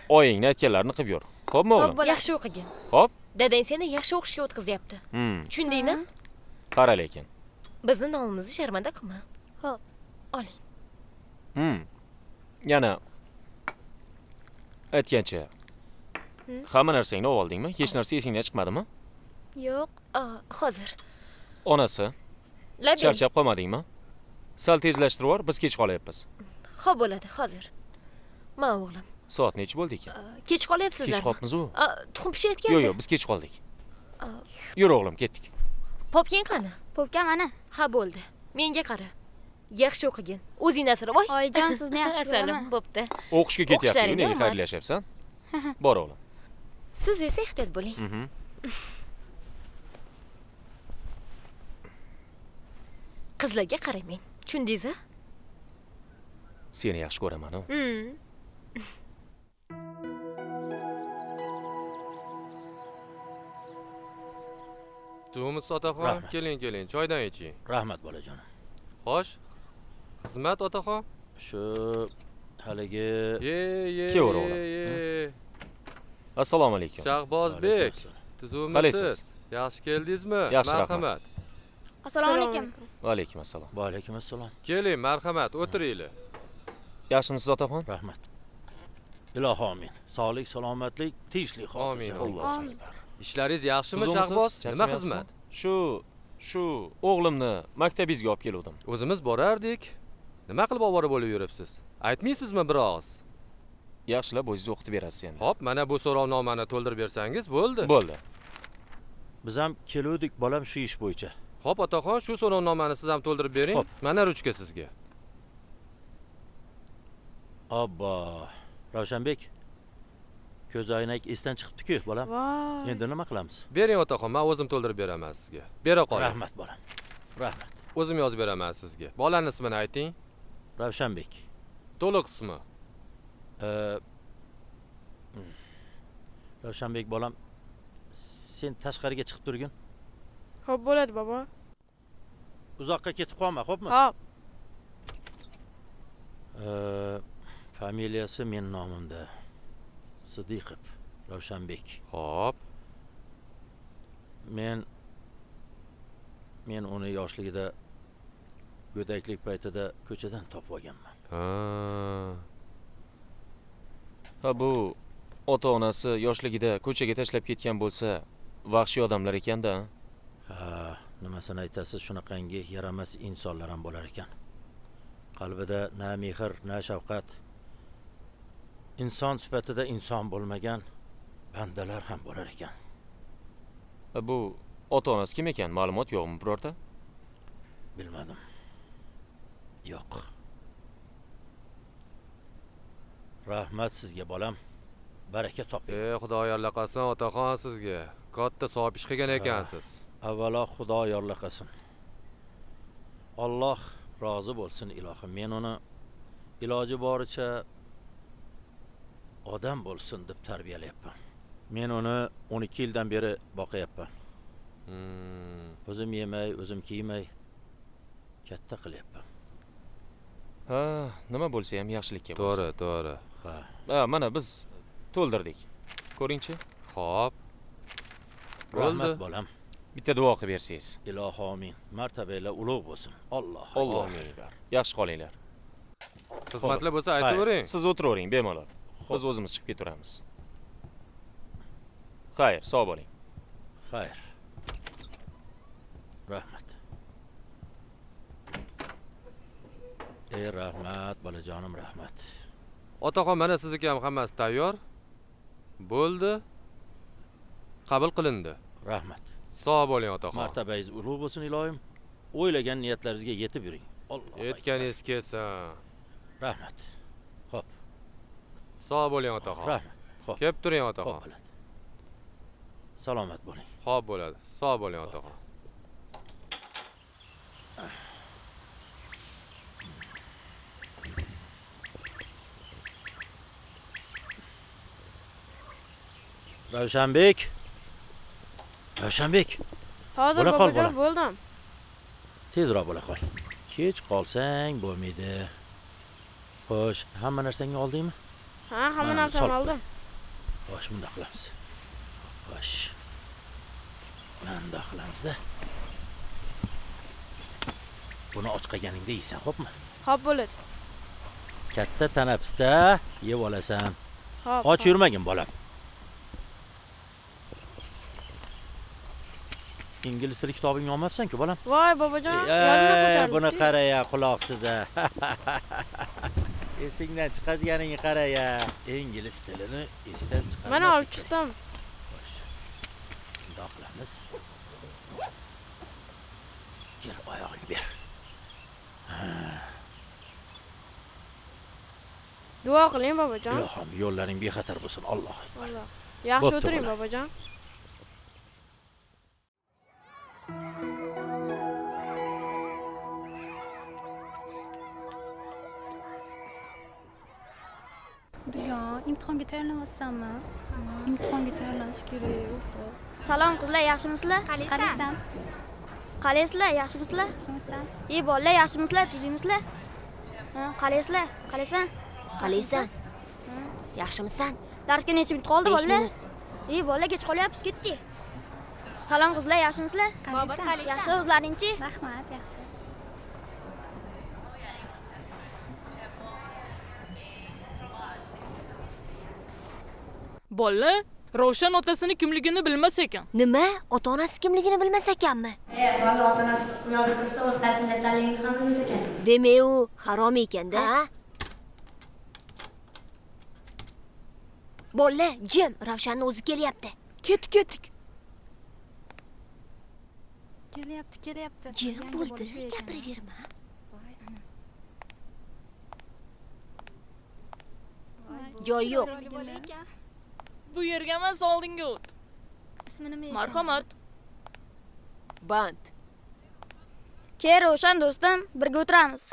oyingni aytganlarini qilib yur xo'pmi o'g'lim? yaxshi o'qigin. Xo'p. Dadang seni yaxshi o'qishga o'tkazyapti. Hmm, tushundingmi? Qara lekin. Bizni nomimizni sharmanda qilma. Ho'p oling. Hmm. Yana aytgancha. Hm? hamma narsangni olib oldingmi? Hech narsa esingdan chiqmadimi? Yo'q, hozir. Onasi, charchab qolmadingmi? Sal tezlashtirib yubor, biz kech qolyapmiz. Xo'p bo'ladi, hozir. Men o'g'lim. Soat necha bo'ldi ekan? Kech qolyapsizlar. Kech qolibmiz-u. Tuxum pishayotgandi. Yo'q, yo'q, biz kech qoldik. Yur o'g'lim, ketdik. Popkang qani? Popkam ana. Ha bo'ldi. Menga qara. Yaxshi o'qigin. O'zing asra voy. Oyijon, sizni yaxshi Asalim, ko'raman. bo'pti. O'qishga ketyaptimi? Nega xayrlashyapsan? Bor o'g'lim. Siz esa ehtiyot bo'ling. Mhm. Qizlarga qaramang. Tushundingiz-a? Seni yaxshi ko'raman-u. Hmm. Jumusiz otaxon, keling, keling, choydan iching. Rahmat bolajonim. Xo'sh. Xizmat otaxon? Shu haligi Ye, o'g'lim. Assalomu alaykum. Shahbozbek, tuzumisiz? Qalaysiz? Yaxshi keldingizmi? Yaxshi, rahmat. Assalomu alaykum. Va alaykum assalom. Va alaykum assalom. Keling, marhamat, o'tiringlar. Yaxshimisiz otaxon? Rahmat. Ilohi amin. Sog'lik, salomatlik, tinchlik Amin. xotirjamlik Amin. bo'lsin. Ishlaringiz yaxshimi? Shahboz? Nima xizmat? Shu shu o'g'limni maktabingizga olib keluvdim. O'zimiz borardik. Nima qilib ovora bo'lib yuribsiz? Aytmaysizmi biroz? Yaxshilab o'zingiz o'qitib berasiz endi. Hop, mana bu so'rovnomani to'ldirib bersangiz bo'ldi. Bo'ldi. Biz ham keluvdik bolam shu ish bo'yicha. Hop, otaxon, shu so'rovnomani siz ham to'ldirib bering. Xo'p. Mana ruchka sizga. Obbo. Ravshanbek. Ko'zoynak esdan chiqibdi-ku, bolam. Endi nima qilamiz? Bering otaxon, men o'zim to'ldirib beraman sizga. Bera qoling. Rahmat bolam. Rahmat. O'zim yozib beraman sizga. Bolani ismini ayting. Ravshanbek. To'liq ismi. Hmm. Ravshanbek bolam, sen tashqariga chiqib turgin. Xo'p bo'ladi, bobo. Uzoqqa ketib qolma, xo'pmi? Xo'p. Familiyasi men nomimda. Sidiqov Ravshanbek. Xo'p. Men men uni yoshligida go'daklik paytida ko'chadan topib olganman. Ha. Ha bu ota onasi yoshligida ko'chaga tashlab ketgan bo'lsa, vahshiy odamlar ekanda. Ha, nimasini aytasiz, shunaqangi yaramas insonlar ham bo'lar ekan. Qalbida na mehr, na shafqat, inson sifatida inson bo'lmagan bandalar ham bo'lar ekan. Bu ota onasi kim ekan? Ma'lumot yo'qmi birorta? Bilmadim. Yo'q. Rahmat sizga bolam. Baraka toping. Ey xudo yorlaqasin otaxon sizga. Katta savob ish qilgan ekansiz. Avvalo Xudo yorlaqasin. Alloh rozi bo'lsin ilohim. Men uni iloji boricha odam bo'lsin deb tarbiyalayapman. Men uni 12 yildan beri boqayapman. Hmm. O'zim yemay, o'zim kiymay katta qilyapman. Ha, nima bo'lsa ham yaxshilikka bo'lsin. To'g'ri, to'g'ri. Ha. Ha, mana biz to'ldirdik. Ko'ringchi. Xo'p. Rahmat Bo'ldi. bolam. Bitta duo qilib bersangiz. Ilohi amin. Martabanglar ulug' bo'lsin. Alloh. Alloh. Yaxshi qolinglar. Xizmatlar bo'lsa aytavering. Siz o'tiravering bemalol. Biz o'zimiz chiqib ketaveramiz. Xayr, sog' bo'ling. Xayr. Rahmat. Ey rahmat, bolajonim rahmat. Otaxon mana sizniki ham hammasi tayyor. Bo'ldi. Qabul qilindi. Rahmat. Sog' bo'ling otaxon. Martabangiz ulug' bo'lsin ilohim. O'ylagan niyatlaringizga yetib yuring. Alloh. Aytganingiz kelsin. Rahmat. Xo'p. Sog' bo'ling otaxon. Rahmat. Xo'p. Kelib turing otaxon. bo'ladi. Salomat bo'ling. Xo'p bo'ladi. Sog' bo'ling otaxon. Ravshanbek. Ravshanbek. Hozir bobojon bo'ldim. Tezroq bo'la qol. Kech qolsang bo'lmaydi. Xo'sh, hamma narsangni oldingmi? Ha, hamma solib oldim. Xo'sh, bundoq qilamiz. Xo'sh. Bundoq qilamizda. Buni och qolganingda yeysan, xo'pmi? Xo'p bo'ladi. katta tanaffusda yeb olasan Hop. och yurmagin bolam ingliz tili kitobingni olmabsan-ku bolam? Voy bobojon, buni qara ya quloqsiz a esingdan chiqazganingni qara ya ingliz tilini esdan chiqarmaslik Mana olib chiqdim. shundoq qilamiz kel oyog'ingni ber. Duo qiling bobojon. ilohim yo'llaring bexatar bo'lsin alloh akbar. Yaxshi o'tiring bobojon. Dugan, imtihonga tayyorlanmayapsanmi? Imtihonga tayyorlanish kerak. Salom qizlar, yaxshimisizlar? Qalaysan? Qalaysizlar, yaxshimisizlar? Yaxshimisan? Ey bolalar, yaxshimisizlar? Tuzuymizlar? Ha, qalaysizlar? Qalaysan? Qalaysan? Yaxshimisan? Darsga necha minut qoldi bolalar? Ey bolalar, kech qolyapmiz, ketdik. Salom qizlar, yaxshimisizlar? Qalaysan? Yaxshi, o'zlaringchi? Rahmat, yaxshi. Bola Ravshan otasini kimligini bilmas ekan. Nima? Ota-onasi kimligini bilmas ekanmi? E, bola ota-onasi uyog'ida tursa o'z qaysi millatdanligini ham bilmas ekan. Demak, u harom ekanda. Bolla, jim, Ravshanni o'zi kelyapti. Ket, ketdik. Kelyapti, kelyapti. Jim bo'ldi, bola gapiraverma. Joy yo'q. Bu yerga emas, oldinga o't. Ismi nima ekan? Marhamat. Band. Ke Ravshan do'stim, birga o'tiramiz.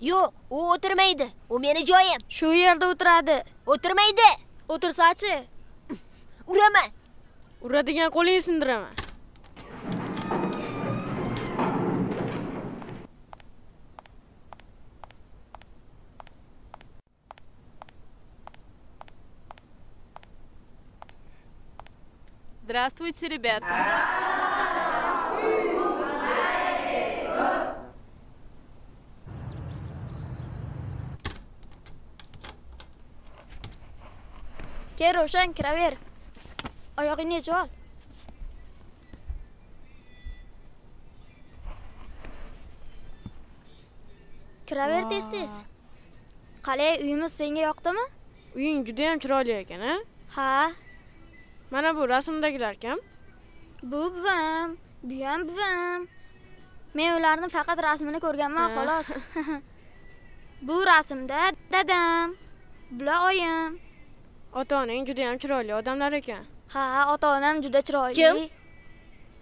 Yo'q, u o'tirmaydi. U meni joyim. Shu yerda o'tiradi. O'tirmaydi. O'tirsachi? Uraman. Uradigan qo'lingni sindiraman. Здравствуйте, ребят. Ke Ravshan, kiraver. Oyog'ingni yechib ol. Kiraver tez-tez. Qalay, uyimiz senga yoqdimi? Uying juda ham chiroyli ekan, a? Ha. Mana bu rasmdagilar kim? Bu buvam, bu ham buvam. Men ularni faqat rasmini ko'rganman, xolos. bu rasmda dadam, bular oyim. Ota-onang juda ham chiroyli odamlar ekan. Ha, ota-onam juda chiroyli. Kim?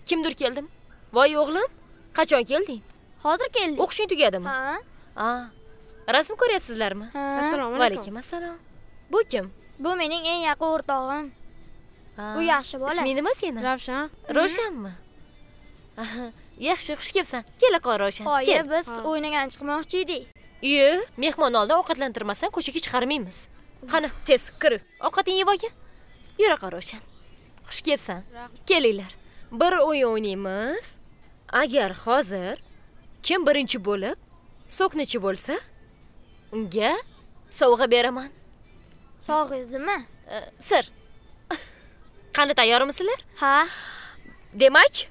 Kimdir keldim. Voy o'g'lim, qachon kelding? Hozir keldik. O'qishing tugadimi? Ha. Ha. Rasm ko'ryapsizlarmi? Assalomu Va alaykum. alaykum assalom. Bu kim? Bu mening eng yaqin o'rtog'im. U yaxshi bola. Isming nima seni? Ravshan. Ravshanmi? Aha, Yaxshi, xush kelibsan. Kela qol Ravshan. Oyi, biz o'ynagan chiqmoqchi edik. Iye, mehmon oldin ovqatlantirmasdan ko'chaga chiqarmaymiz. Qani, tez kir. Ovqatingni yeb olgin. Yura qol Ravshan. Xush kelibsan. Kelinglar. Bir o'yin o'ynaymiz. Agar hozir kim birinchi bo'lib so'knichi bo'lsa, unga sovg'a beraman. Sog'ingizdimi? Sir. Qani tayyormisizlar? Ha. Demak,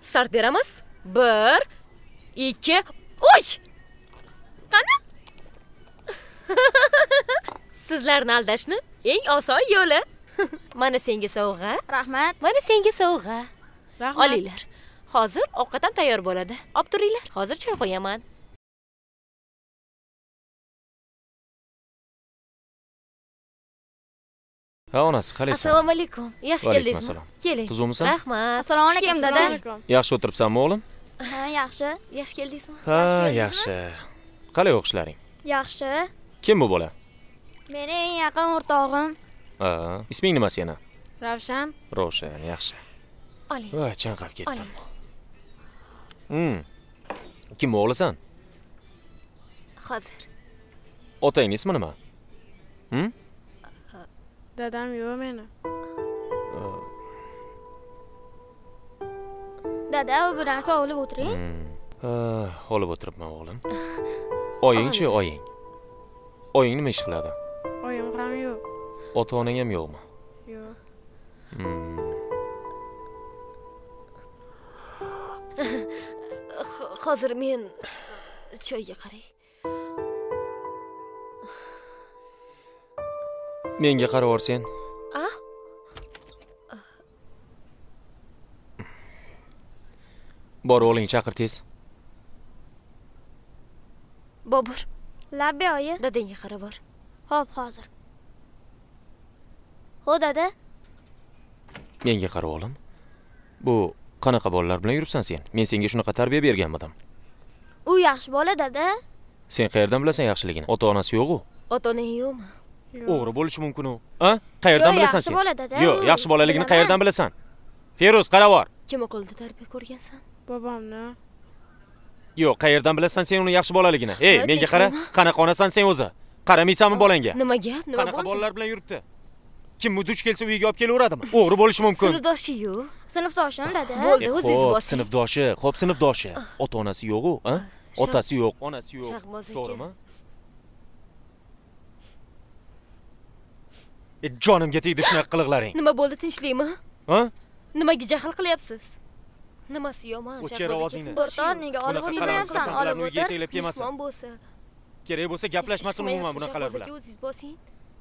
start beramiz. 1 2 3 Qani? Sizlarni aldashni eng oson yo'li. Mana senga sovg'a. Rahmat. Mana senga sovg'a. Rahmat. Olinglar. Hozir ovqat ham tayyor bo'ladi. Olib turinglar. Hozir choy qo'yaman. Ha, onasi, qalaysan? Assalomu alaykum. Yaxshi keldingizmi? Keling. Tuzukmisan? Rahmat. Assalomu alaykum, dada. Yaxshi o'tiribsanmi, o'g'lim? Ha, yaxshi. Yaxshi keldingizmi? Ha, yaxshi. Qalay o'qishlaring? Yaxshi. Kim bu bola? Mening eng yaqin o'rtog'im. Ha, isming nima seni? Ravshan. Rovshan, yaxshi. Oling. Voy, chanqab ketdim. Hmm. Kim o'g'lisan? Hozir. Otangning ismi nima? Dadam yo'q meni. Dada, bu narsa olib o'tiring. Ha, olib o'tiribman o'g'lim. oyingchi oying oying nima ish qiladi oyim ham yo'q ota onang ham yo'qmi yo'q hozir men choyga qaray menga qarab sen a? Bor o'g'lingni chaqir tez. Bobur. Labbi oyi. Dadangga qarab bor ho'p hozir. Ho dada. Menga qara o'g'lim bu qanaqa bolalar bilan yuribsan sen? Men senga shunaqa tarbiya berganmidim u yaxshi bola dada. Sen qayerdan bilasan yaxshiligini? Ota onasi yo'q-u ota onang yo'qmi o'g'ri bo'lishi mumkin u. A qayerdan bilasan sen? yo'q yaxshi bolaligini qayerdan bilasan? Feruz qarab bor kim qo'lida tarbiya ko'rgansan? Bobomni. Yo'q qayerdan bilasan sen uni yaxshi bolaligini? Ey menga qara qanaqa onasan sen o'zi? Qaramaysanmi bolangga? nima gap nima qanaqa bolalar bilan yuribdi? Kim duch kelsa uyiga olib kelaveradimi o'g'ri bo'lishi mumkin. Sinfdoshi-yu sinfdoshim dada. Bo'ldi o'zingiz bosing sinfdoshi xo'p sinfdoshi ota onasi yo'q-u a otasi yo'q onasi yo'q. To'g'rimi jonimga tegdi shunaqa qiliqlaring. Nima bo'ldi tinchlikmi? Ha? Nimaga jahl qilyapsiz? Nimasi yomon O'chir ovozingni. bo'rton nega olib o'tirmayapsan olib o'tir. yetaklab kelmasin mehmon bo'lsa. Kerak bo'lsa gaplashmasin umuman bunaqalar bilan o'zingiz bosing.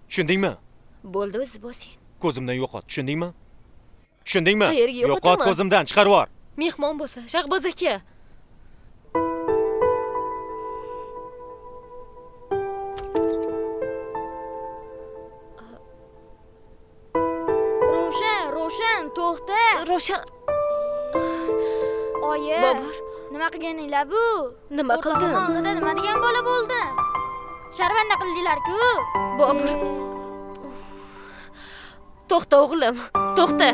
Tushundingmi? Bo'ldi o'zingiz bosing. Ko'zimdan yo'qot tushundingmi? Tushundingmi? Qayerga yo'qot ko'zimdan chiqarib yubor mehmon bo'lsa shahboz aka to'xta. Ravshan. Oyi. Bobur. Nima qilganinglar bu? Nima qildim? Oldida nima degan bola bo'ldi? Sharmanda qildinglar-ku. bobur to'xta o'g'lim to'xta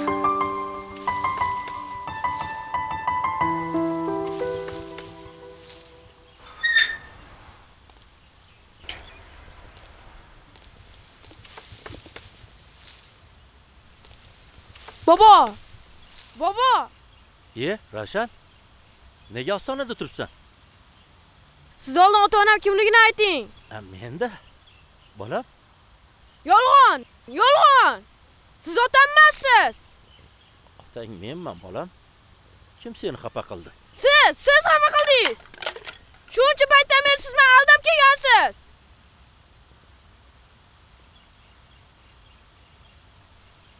bobo! Bobo! E ravshan nega ostonada turibsan? Siz oldin ota onam kimligini ayting. A menda. Bolam? Yolg'on! Yolg'on! Siz otam emassiz otang menman bolam. Kim seni xafa qildi? Siz! Siz xafa qildingiz! Shuncha paytdan beri siz meni aldab kelgansiz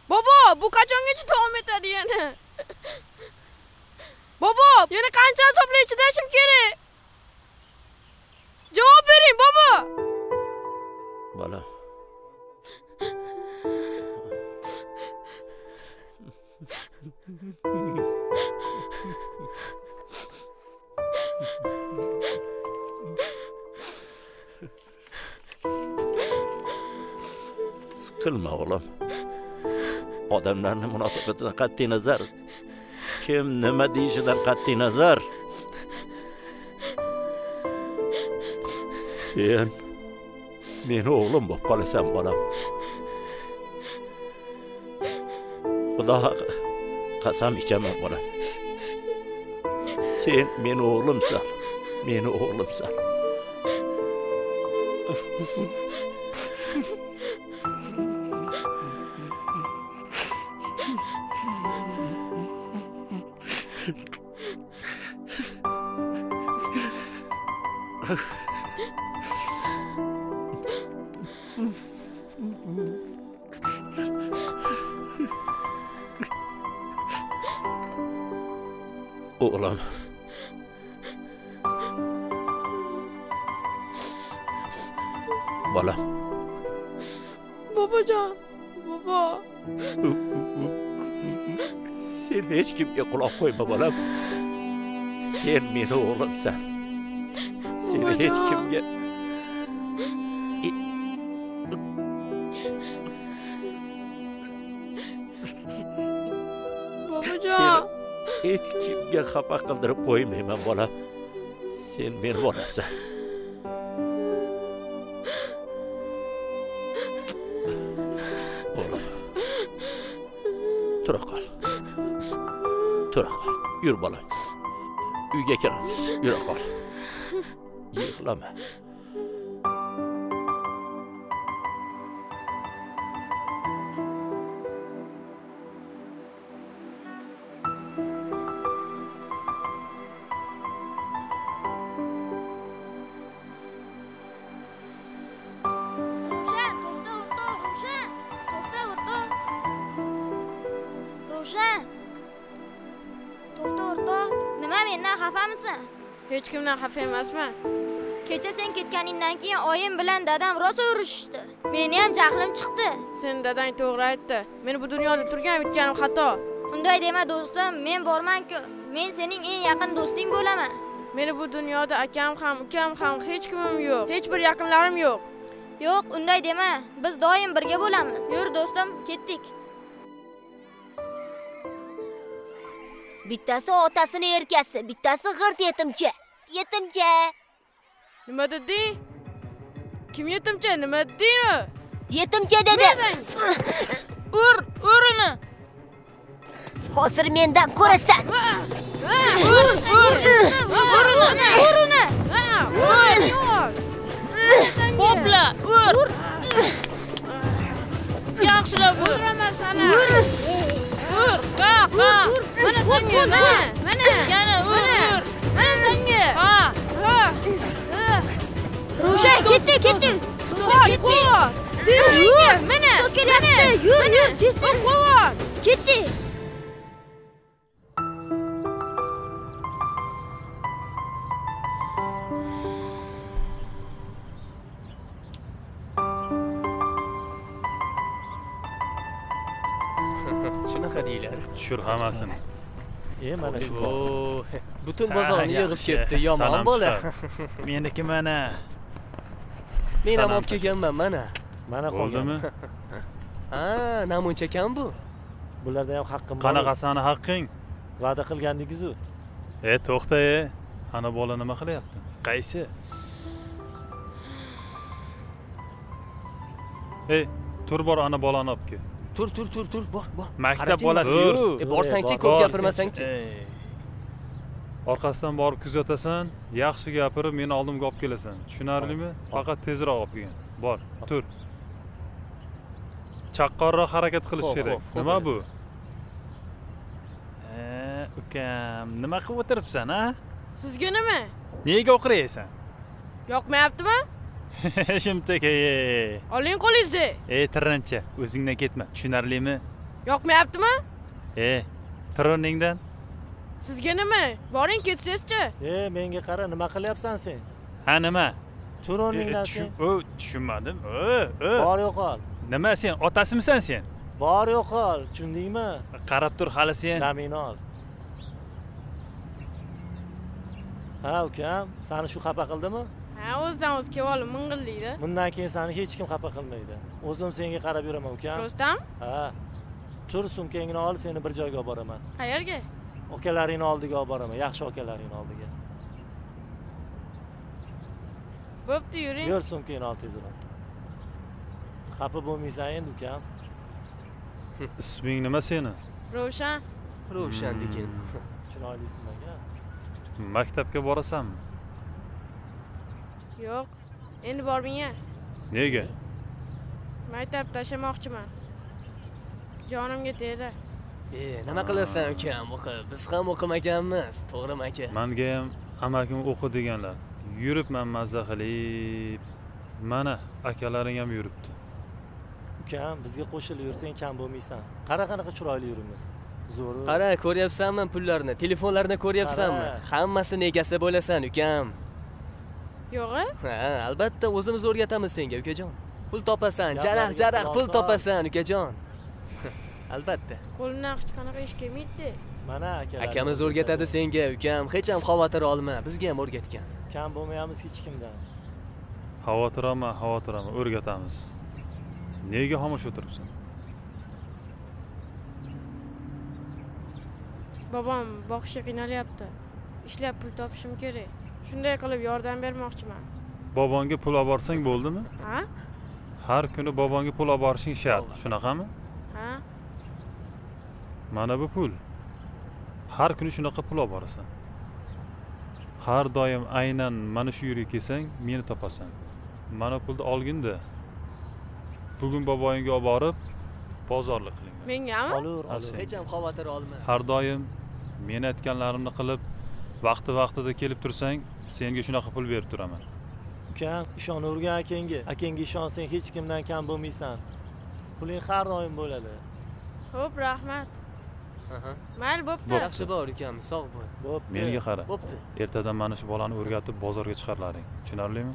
bobo bu qachongacha davom etadi yana bobo yana qancha azoblar chidashim kerak javob bering bobo. Bola. siqilma o'g'lim odamlarni munosabatidan qat'iy nazar. Kim nima deyishidan qat'iy nazar? Sen meni o'g'lim bo'lib qolasan bolam. Xudo qasam ichaman bolam. Sen meni o'g'limsan meni o'g'limsan. O'g'lim bolam bobojon bobo sen hech kimga quloq qo'yma bolam sen meni o'g'limsan sen. Hech Bobojon. Hech kimga xafa qildirib qo'ymayman bolam sen meni bolamsan o'g'lim tura qol. Tura qol. Yur bolam uyga kiramiz. Yura qol. Yig'lama. Ketganingdan keyin oyim bilan dadam rosa urushishdi. Meni ham jahlim chiqdi. Sen dadang to'g'ri aytdi. Men bu dunyoda turgan bitganim xato. Unday dema do'stim men borman-ku. Men sening eng yaqin do'sting bo'laman. Meni bu dunyoda akam ham ukam ham hech kimim yo'q. Hech bir yaqinlarim yo'q. Yo'q unday dema. Biz doim birga bo'lamiz. Yur do'stim ketdik. Bittasi otasini erkasi bittasi g'irt yetimcha. Yetimcha. Nima deding kim yetimcha nima deding yetimcha dedi. Ur ur uni hozir mendan ko'rasan. Ur ur. Ur uni ur uni Hopla, ur. Yaxshilab ur. uraman sani Ur, ha, ha. mana senga mana mana. Yana ur, ur. mana senga Ha. Rushan ketdi ketdi quvvat quvvat yur mana ustoz kelyapti yur yur tez tez quvvat ketdi shunaqa deyiladi tushir hammasini e mana shu Oo, butun Ha, bozorni yig'ib yaxshi. ketdi yomon Salom bola chiqar. meniki mana men ham olib kelganman mana. Mana Bo'ldimi? ha namuncha ekan bu. Bularda ham haqqim bor. Qanaqasini haqqing? Va'da qilgandingizu e to'xta e. Ana bola nima qilyapti? Qaysi? Ey tur bor ana bolani olib kel. Tur tur tur tur. Bor bor. Maktab Qaraching, bolasi-yu. e, borsangchi Bor, ko'p gapirmasangchi orqasidan borib kuzatasan yaxshi gapirib meni oldimga olib kelasan. Tushunarlimi? Faqat tezroq olib kelgin. Bor tur. Chaqqonroq harakat qilish kerak. nima bu? Ukam nima qilib o'tiribsan a sizga nima nega o'qiraysan? Yoqmayaptimi? Shimtek ey oling qo'lingizni. Ey tirrancha o'zingdan ketma. Tushunarlimi? Yoqmayaptimi? E tur o'rningdan sizga nima? Boring ketsangizchi e menga qara nima qilyapsan sen? Ha nima? Tur o'rningdan sen. o tushunmadim. O o bor yo'qol. Nima sen otasimisan sen? Bor yo'qol tushundingmi? Qarab tur hali sen. Namingni ol. Ha ukam sani shu xafa qildimi? Ha o'zidan o'zi kelib olib ming'illaydi bundan keyin seni hech kim xafa qilmaydi. O'zim senga qarab yuraman ukam. Rostam ha. Tur sumkangni ol seni bir joyga olib boraman qayerga ukalaringni oldiga olib boraman. Yaxshi ukalaringni oldiga. Bo'pti yuring. Yur sumkangni ol tezroq xafa bo'lmaysan endi ukam. Isming nima seni? Ravshan. Ravshan degan. Chiroylisan aka maktabga borasanmi? Yo'q. Endi bormayman nega? Maktab tashlamoqchiman. Jonimga tegdi e nima qilasan ukam? O'qib biz ham o'qimaganmiz. To'g'rimi aka? Manga ham amakim o'qi deganlar. Yuribman mazza qilib mana akalaring ham yuribdi. Ukam bizga qo'shilib yursang kam bo'lmaysan. Qara qanaqa chiroyli yuribmiz. Zo'ri. Qara ko'ryapsanmi pullarni telefonlarni ko'ryapsanmi? Hammasini egasi bo'lasan ukam. Yo'g'i? Ha albatta o'zimiz o'rgatamiz senga ukajon. Pul topasan jaraq jaraq pul topasan ukajon albatta. Qo'limdan hech qanaqa ish kelmaydi mana akalar akamiz o'rgatadi senga ukam. Hech ham xavotir olma. Bizga ham o'rgatgan. Kam bo'lmayamiz hech kimdan. Xavotir olma xavotir olma o'rgatamiz. Nega xomush o'tiribsan? Bobom boqishga qiynalyapti. Ishlab pul topishim kerak. Shunday qilib yordam bermoqchiman. Bobongga pul olib borsang bo'ldimi? Ha? Har kuni bobongga pul olib borishing shart shunaqami? Ha mana bu pul. Har kuni shunaqa pul olib borasan. Har doim aynan mana shu yerga kelsang meni topasan. Mana pulni olginda. Bugun boboyingga olib borib bozorlik qiling mengami olur hech ham xavotir olma. Har doim meni aytganlarimni qilib vaqti vaqtida kelib tursang senga shunaqa pul berib turaman. Ukam ishonavergan akangga akangga ishonsang hech kimdan kam bo'lmaysan. Puling har doim bo'ladi. Ho'p rahmat mayli bo'pti. Yaxshi bor ekanmiz sog' bo'l. Bo'pti. Menga qara. Bo'pti. Ertadan mana shu bolani o'rgatib bozorga chiqarlaring. Tushunarlimi?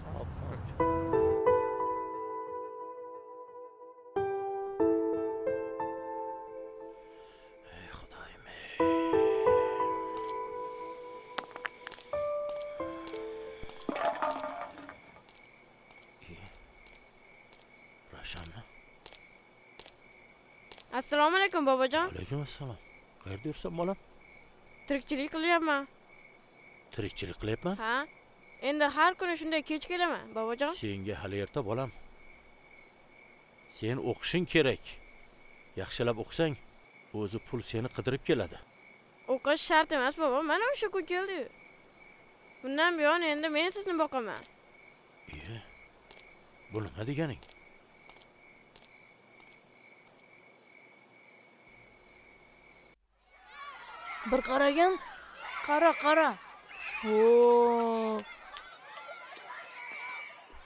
Assalomu alaykum bobojon. Alaykum assalom qayerda yursan bolam? Tirikchilik qilyapman. Tirikchilik qilyapman? Ha? Endi har kuni shunday kech kelaman bobojon. Senga hali erta bolam. Sen o'qishing kerak. Yaxshilab o'qisang o'zi pul seni qidirib keladi. O'qish shart emas bobo. Mana o'sha kun keldiyu bundan buyon endi men sizni boqaman. Iye bu nima deganing bir qaragin qara qara. O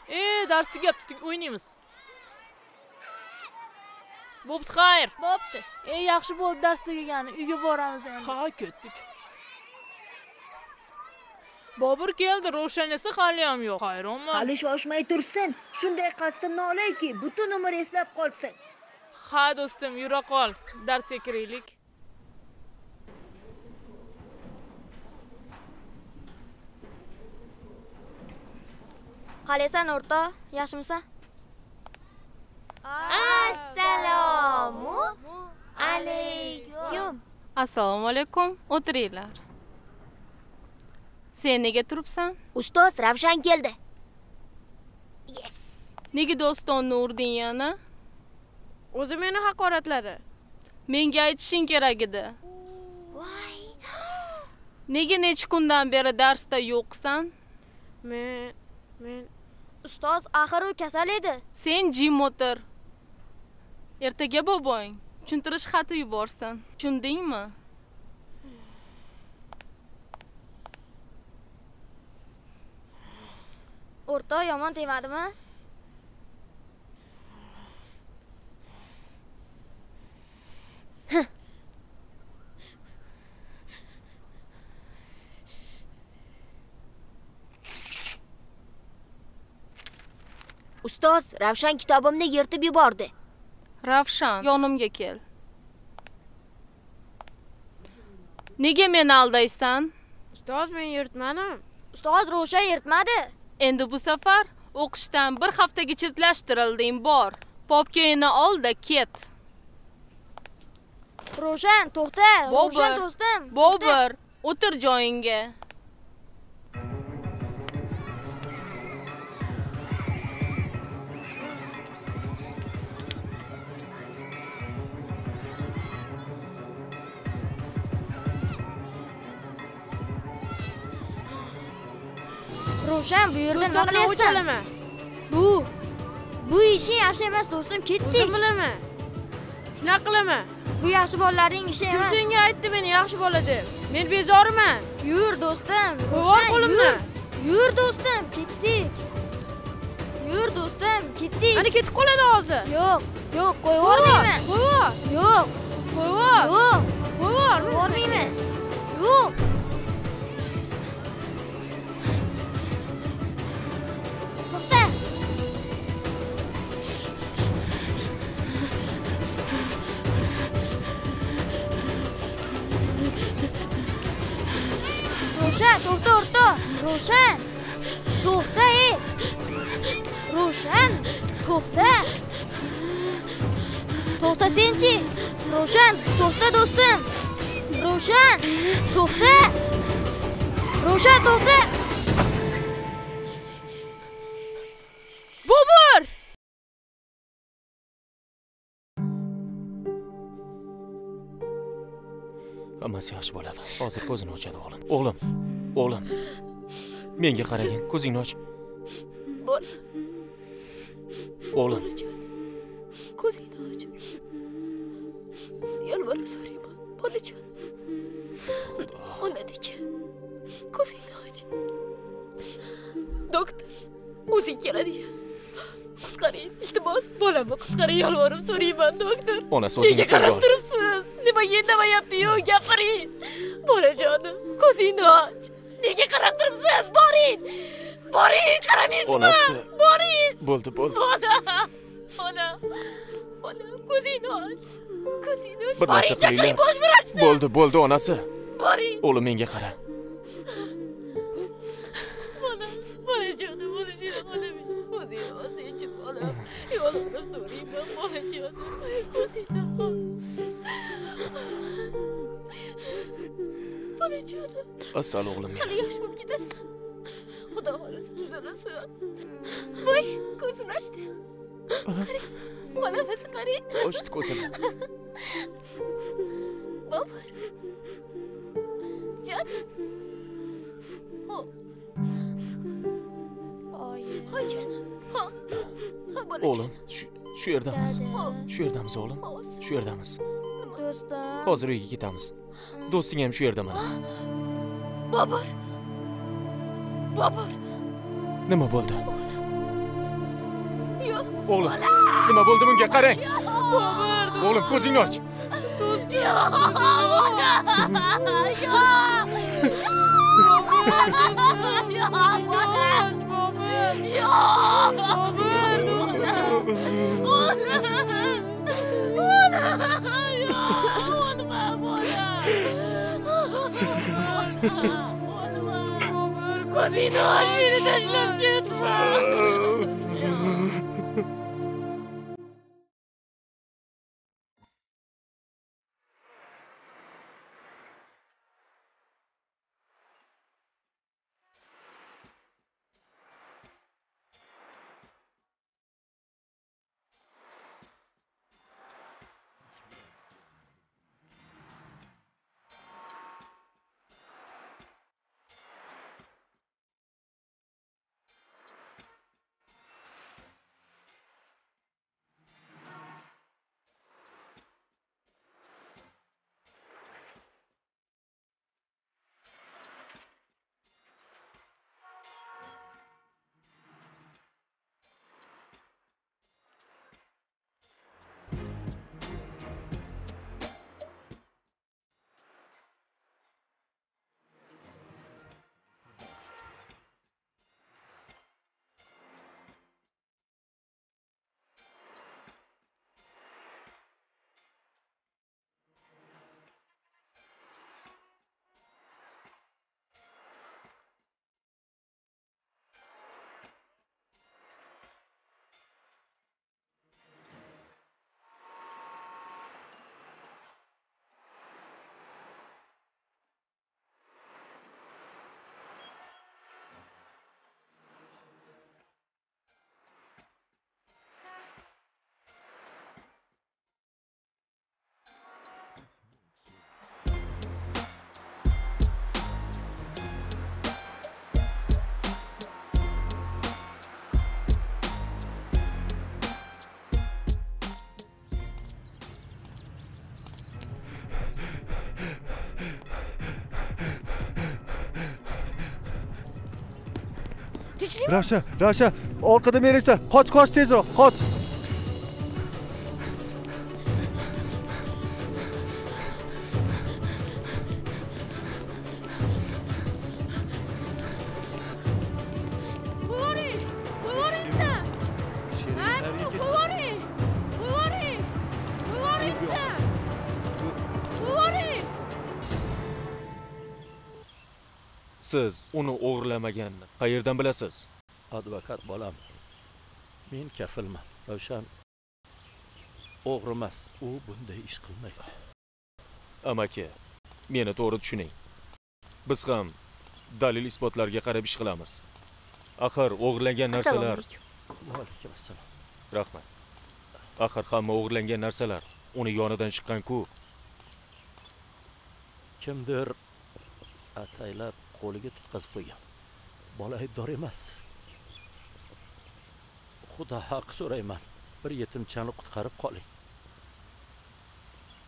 e dars tugabdi o'ynaymiz. Bo'pti xayr. Bo'pti. E yaxshi bo'ldi dars tugagani uyga boramiz endi. Ha ketdik. Bobur keldi ravshan esa haliyam yo'q. Hayronman hali shoshmay tursin shunday qasdimni olayki butun umr eslab qolsin. Ha do'stim yura qol. Darsga kiraylik qalaysan o'rta yaxshimisan assalomu alaykum. Assalomu alaykum o'tiringlar sen nega turibsan? Ustoz ravshan keldi. Nega dostonni urding yana? O'zi meni haqoratladi. Menga aytishing kerak edi. Nega necha kundan beri darsda yo'qsan? Men men ustoz axir u kasal edi. Sen jim o'tir. Ertaga bobong tushuntirish xati yuborsin. Tushundingmi? O'rta yomon tegmadimi ustoz ravshan kitobimni yirtib yubordi. Ravshan yonimga kel. Nega meni aldaysan? Ustoz men yirtmadim. Ustoz ravshan yirtmadi. Endi bu safar o'qishdan bir haftaga chetlashtirilding bor. Popkangni ol da ket. Ravshan to'xta. Ravshan bobur do'stim bobur o'tir joyingga ravshan bu yerda nima qilyapsan bu bu ishing yaxshi emas do'stim ketdik. O'zim bilaman shunaqa qilaman. Bu yaxshi bolalarning ishi kim emas senga aytdi meni yaxshi bola deb? Men bezoriman. Yur do'stim. Ravshan, qo'limni. yur. do'stim ketdik. Yur do'stim ketdik. Ana ketib qoladi hozir? Yo'q yo'q qo'yib yubormayman. qo'yvor yo'q. Qo'yvor yo'q. Qo'yib yubormayman. Yo'q o'rta ravshan to'xta ey ravshan to'xta to'xta senchi ravshan to'xta do'stim ravshan to'xta ravshan to'xta bobur hammasi yaxshi bo'ladi hozir ko'zini ochadi o'g'lim o'g'lim o'g'lim menga qaragin ko'zingni och. Bola o'g'lim. Ko'zingni och. Yolvorib so'rayman bolajon. Onadek ko'zingni och. Doktor o'zing keladigan qutqaring iltimos bolamni qutqaring yolvorib so'rayman doktor. Onasi o'zini nega qarab turibsiz? Nimaga indamayapti-yu gapiring bolajonim ko'zingni och nega qarab turibsiz boring boring qaramaysizmi Onasi. boring Bo'ldi, bo'ldi. bola bola bola ko'zingni och ko'zingni och Bir narsa qilinglar. bosh vrachni Bo'ldi, bo'ldi onasi. boring O'g'lim menga qara. bola bolajonim bo'lishini bolam ko'zingni ochsangchi bolam yolg'on so'rayman bolajonim ko'zingni och bolajonim Asal o'g'lim. hali yaxshi bo'lib ketasan xudo xohlasa tuzalasan voy ko'zini ochdi qarang bolamasi qarang Ochdi ko'zini. bobur jon ho. Hojijonim ho. Ha bolajon O'g'lim, shu shu yerdamiz. Ho. Shu yerdamiz o'g'lim. Shu yerdamiz. Do'stim Hozir uyga ketamiz. Do'sting ham shu yerda mana. bobur. Bobur. Nima bo'ldi? yo'q O'g'lim, nima bo'ldi bunga? Qarang. bobur O'g'lim, ko'zingni och. do'stim. Yo'q bola ko'zingni och meni tashlab ketma ravsha ravsha orqada Melisa. Qoch, qoch tezroq, qoch. Siz uni o'g'irlamaganini qayerdan bilasiz? Advokat bolam. Men kafilman. Ravshan o'g'ri emas. U bunday ish qilmaydi. Amaki, meni to'g'ri tushuning. Biz ham dalil isbotlarga qarab ish qilamiz. Axir o'g'irlangan narsalar Va alaykum assalom. Rahmat. Axir hamma o'g'irlangan narsalar uni yonidan chiqqan-ku. Kimdir ataylab qo'liga tutqazib qo'ygan. Bola aybdor emas. Xudo haq so'rayman. Bir yetimchani qutqarib qoling.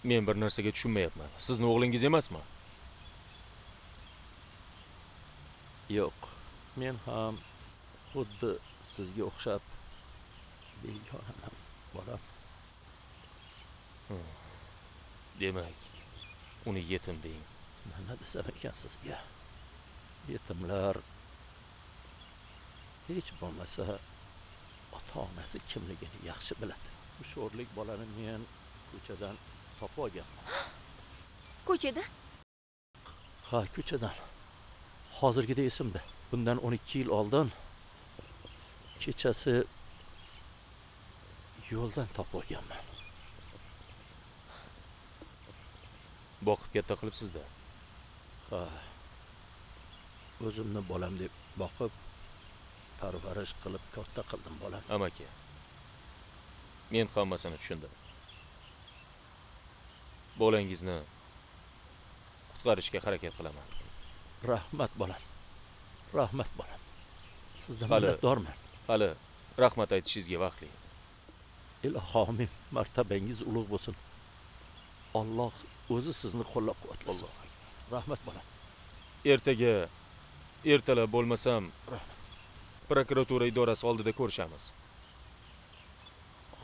Men bir narsaga tushunmayapman. Sizni o'g'lingiz emasmi? Yo'q. Men ham xuddi sizga o'xshab begonaman, bolam. Demak, uni yetim deng nima desam ekan sizga yetimlar. Hech bo'lmasa ota onasi kimligini yaxshi biladi. Bu sho'rlik bolani men ko'chadan topib olganman ko'chada? Ha ko'chadan. Hozirgida esimda. Bundan 12 yil oldin kechasi yo'ldan topib olganman boqib katta qilibsizda. Ha o'zimni bolam deb boqib parvarish qilib katta qildim bolam. Amaki men hammasini tushundim. Bolangizni qutqarishga harakat qilaman. Rahmat bolam. Rahmat bolam. Sizdan minnatdorman. hali rahmat aytishingizga vaqtli. Ilohomin martabangiz ulug' bo'lsin. Olloh o'zi sizni qo'llab quvvatlasin rahmat bolam. Ertaga ertalab bo'lmasam prokuratura idorasi oldida ko'rishamiz.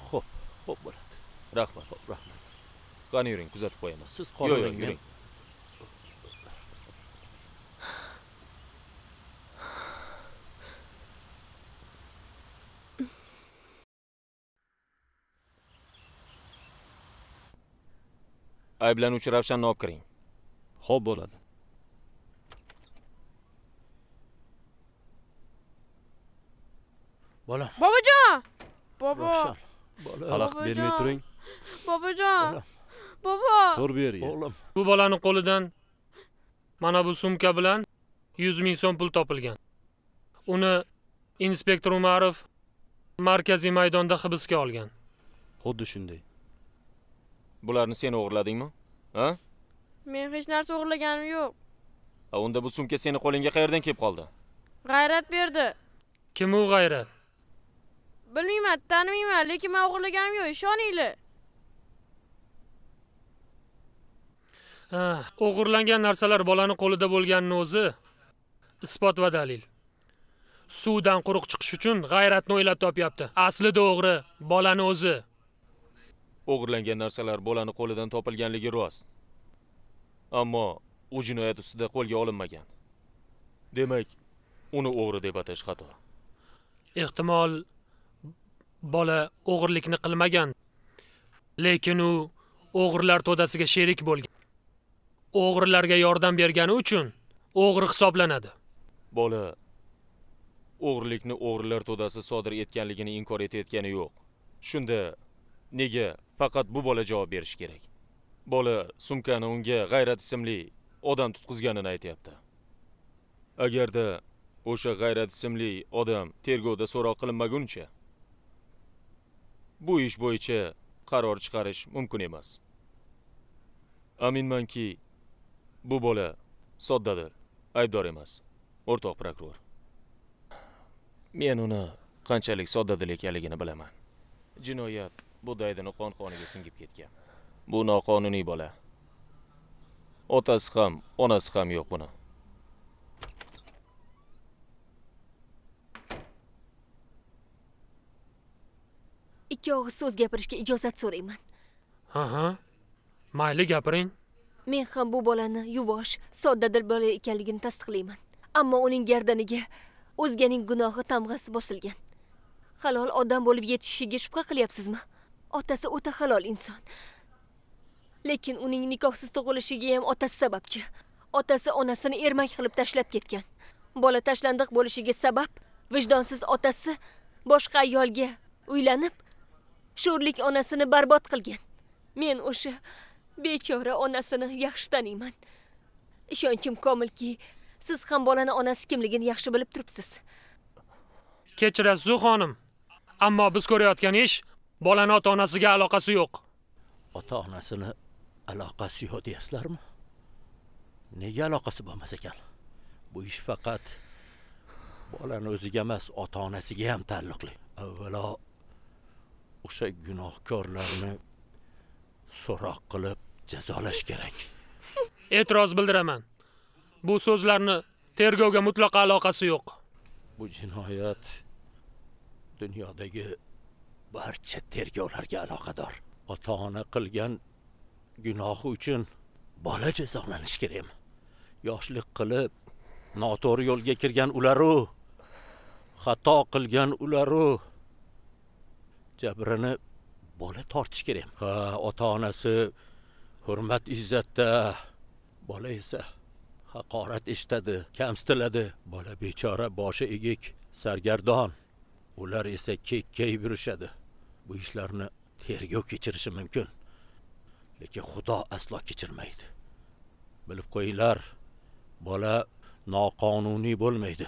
Xo'p xo'p bo'ladi. Rahmat. Xo'p rahmat. Qani yuring kuzatib qo'yamiz siz Yo'q, qolavering yo'q, yuring. Ayblanuvchi ravshanni olib kiring. Ho'p bo'ladi bolam bobojon bobo xalaqit bermay turing. Bobojon bobo tur bu yerga o'g'lim bu bolani qo'lidan mana bu sumka bilan 100 ming so'm pul topilgan. Uni inspektor umarov markaziy maydonda hibsga olgan. Xuddi shunday. Bularni sen o'g'irladingmi? Ha? Men hech narsa o'g'irlaganim yo'q. A unda bu sumka seni qo'lingga qayerdan kelib qoldi? G'ayrat berdi. Kim u g'ayrat bilmayman tanimayman lekin men o'g'irlaganim yo'q ishoninglar. Ha, o'g'irlangan narsalar bolani qo'lida bo'lganini o'zi isbot va dalil. Suvdan quruq chiqish uchun g'ayratni o'ylab topyapti. Aslida o'g'ri bolani o'zi. O'g'irlangan narsalar bolani qo'lidan topilganligi rost. Ammo u jinoyat ustida qo'lga olinmagan. Demak uni o'g'ri deb atash xato. Ehtimol bola o'g'irlikni qilmagan. Lekin u o'g'irlar to'dasiga sherik bo'lgan. O'g'rilarga yordam bergani uchun o'g'ri hisoblanadi. Bola o'g'irlikni o'g'rilar to'dasi sodir etganligini inkor etayotgani yo'q. Shunda nega faqat bu bola javob berishi kerak? Bola sumkani unga g'ayrat ismli odam tutqizganini aytyapti. Agarda o'sha g'ayrat ismli odam tergovda so'roq qilinmaguncha bu ish bo'yicha qaror chiqarish mumkin emas. Aminmanki bu bola soddadir aybdor emas o'rtoq prokuror. Men uni qanchalik soddadil ekanligini bilaman. Jinoyat bu daydini qon qoniga singib ketgan. Bu noqonuniy bola. Otasi ham onasi ham yo'q buni. Ikki og'iz so'z gapirishga ijozat so'rayman. Ha ha mayli gapiring. Men ham bu bolani yuvosh soddadil bola ekanligini tasdiqlayman. Ammo uning gardaniga o'zganing gunohi tamg'asi bosilgan. Halol odam bo'lib yetishishiga shubha qilyapsizmi? Otasi o'ta halol inson. Lekin uning nikohsiz tug'ilishiga ham otasi sababchi. Otasi onasini ermak qilib tashlab ketgan. Bola tashlandiq bo'lishiga sabab vijdonsiz otasi boshqa ayolga uylanib sho'rlik onasini barbod qilgan. Men o'sha bechora onasini yaxshi taniyman ishonchim komilki siz ham bolani onasi kimligini yaxshi bilib turibsiz. Kechirasiz xonim. Ammo biz ko'rayotgan ish bolani ota onasiga aloqasi yo'q. Ota onasini aloqasi yo'q deyapsizlarmi nega aloqasi bo'lmas ekan? Bu ish faqat bolani o'ziga emas ota onasiga ham taalluqli. Avvalo o'sha gunohkorlarni so'roq qilib jazolash kerak. E'tiroz bildiraman. Bu so'zlarni tergovga mutlaqo aloqasi yo'q. Bu jinoyat dunyodagi barcha tergovlarga aloqador. Ota ona qilgan gunohi uchun bola jazolanishi kerakmi yoshlik qilib noto'g'ri yo'lga kirgan ularu xato qilgan ularu jabrini bola tortishi kerak. Ha ota onasi hurmat izzatda bola esa haqorat eshitadi kamsitiladi. Bola bechora boshi egik sargardon. Ular esa kekkayib yurishadi bu ishlarni tergov kechirishi mumkin. Lekin xudo aslo kechirmaydi. Bilib qo'yinglar bola noqonuniy bo'lmaydi.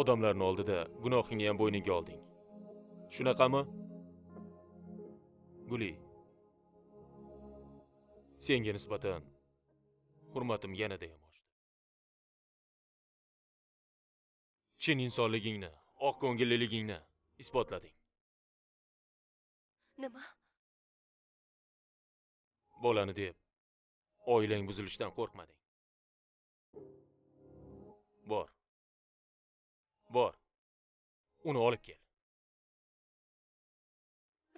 Odamlarni oldida gunohingni ham bo'yningga olding. Shunaqami? Guli senga nisbatan hurmatim yanada ham oshdi. Chin insonligingni oq ko'ngilliligingni isbotlading. Nima? Bolani deb oilang buzilishidan qo'rqmading. Bor bor uni olib kel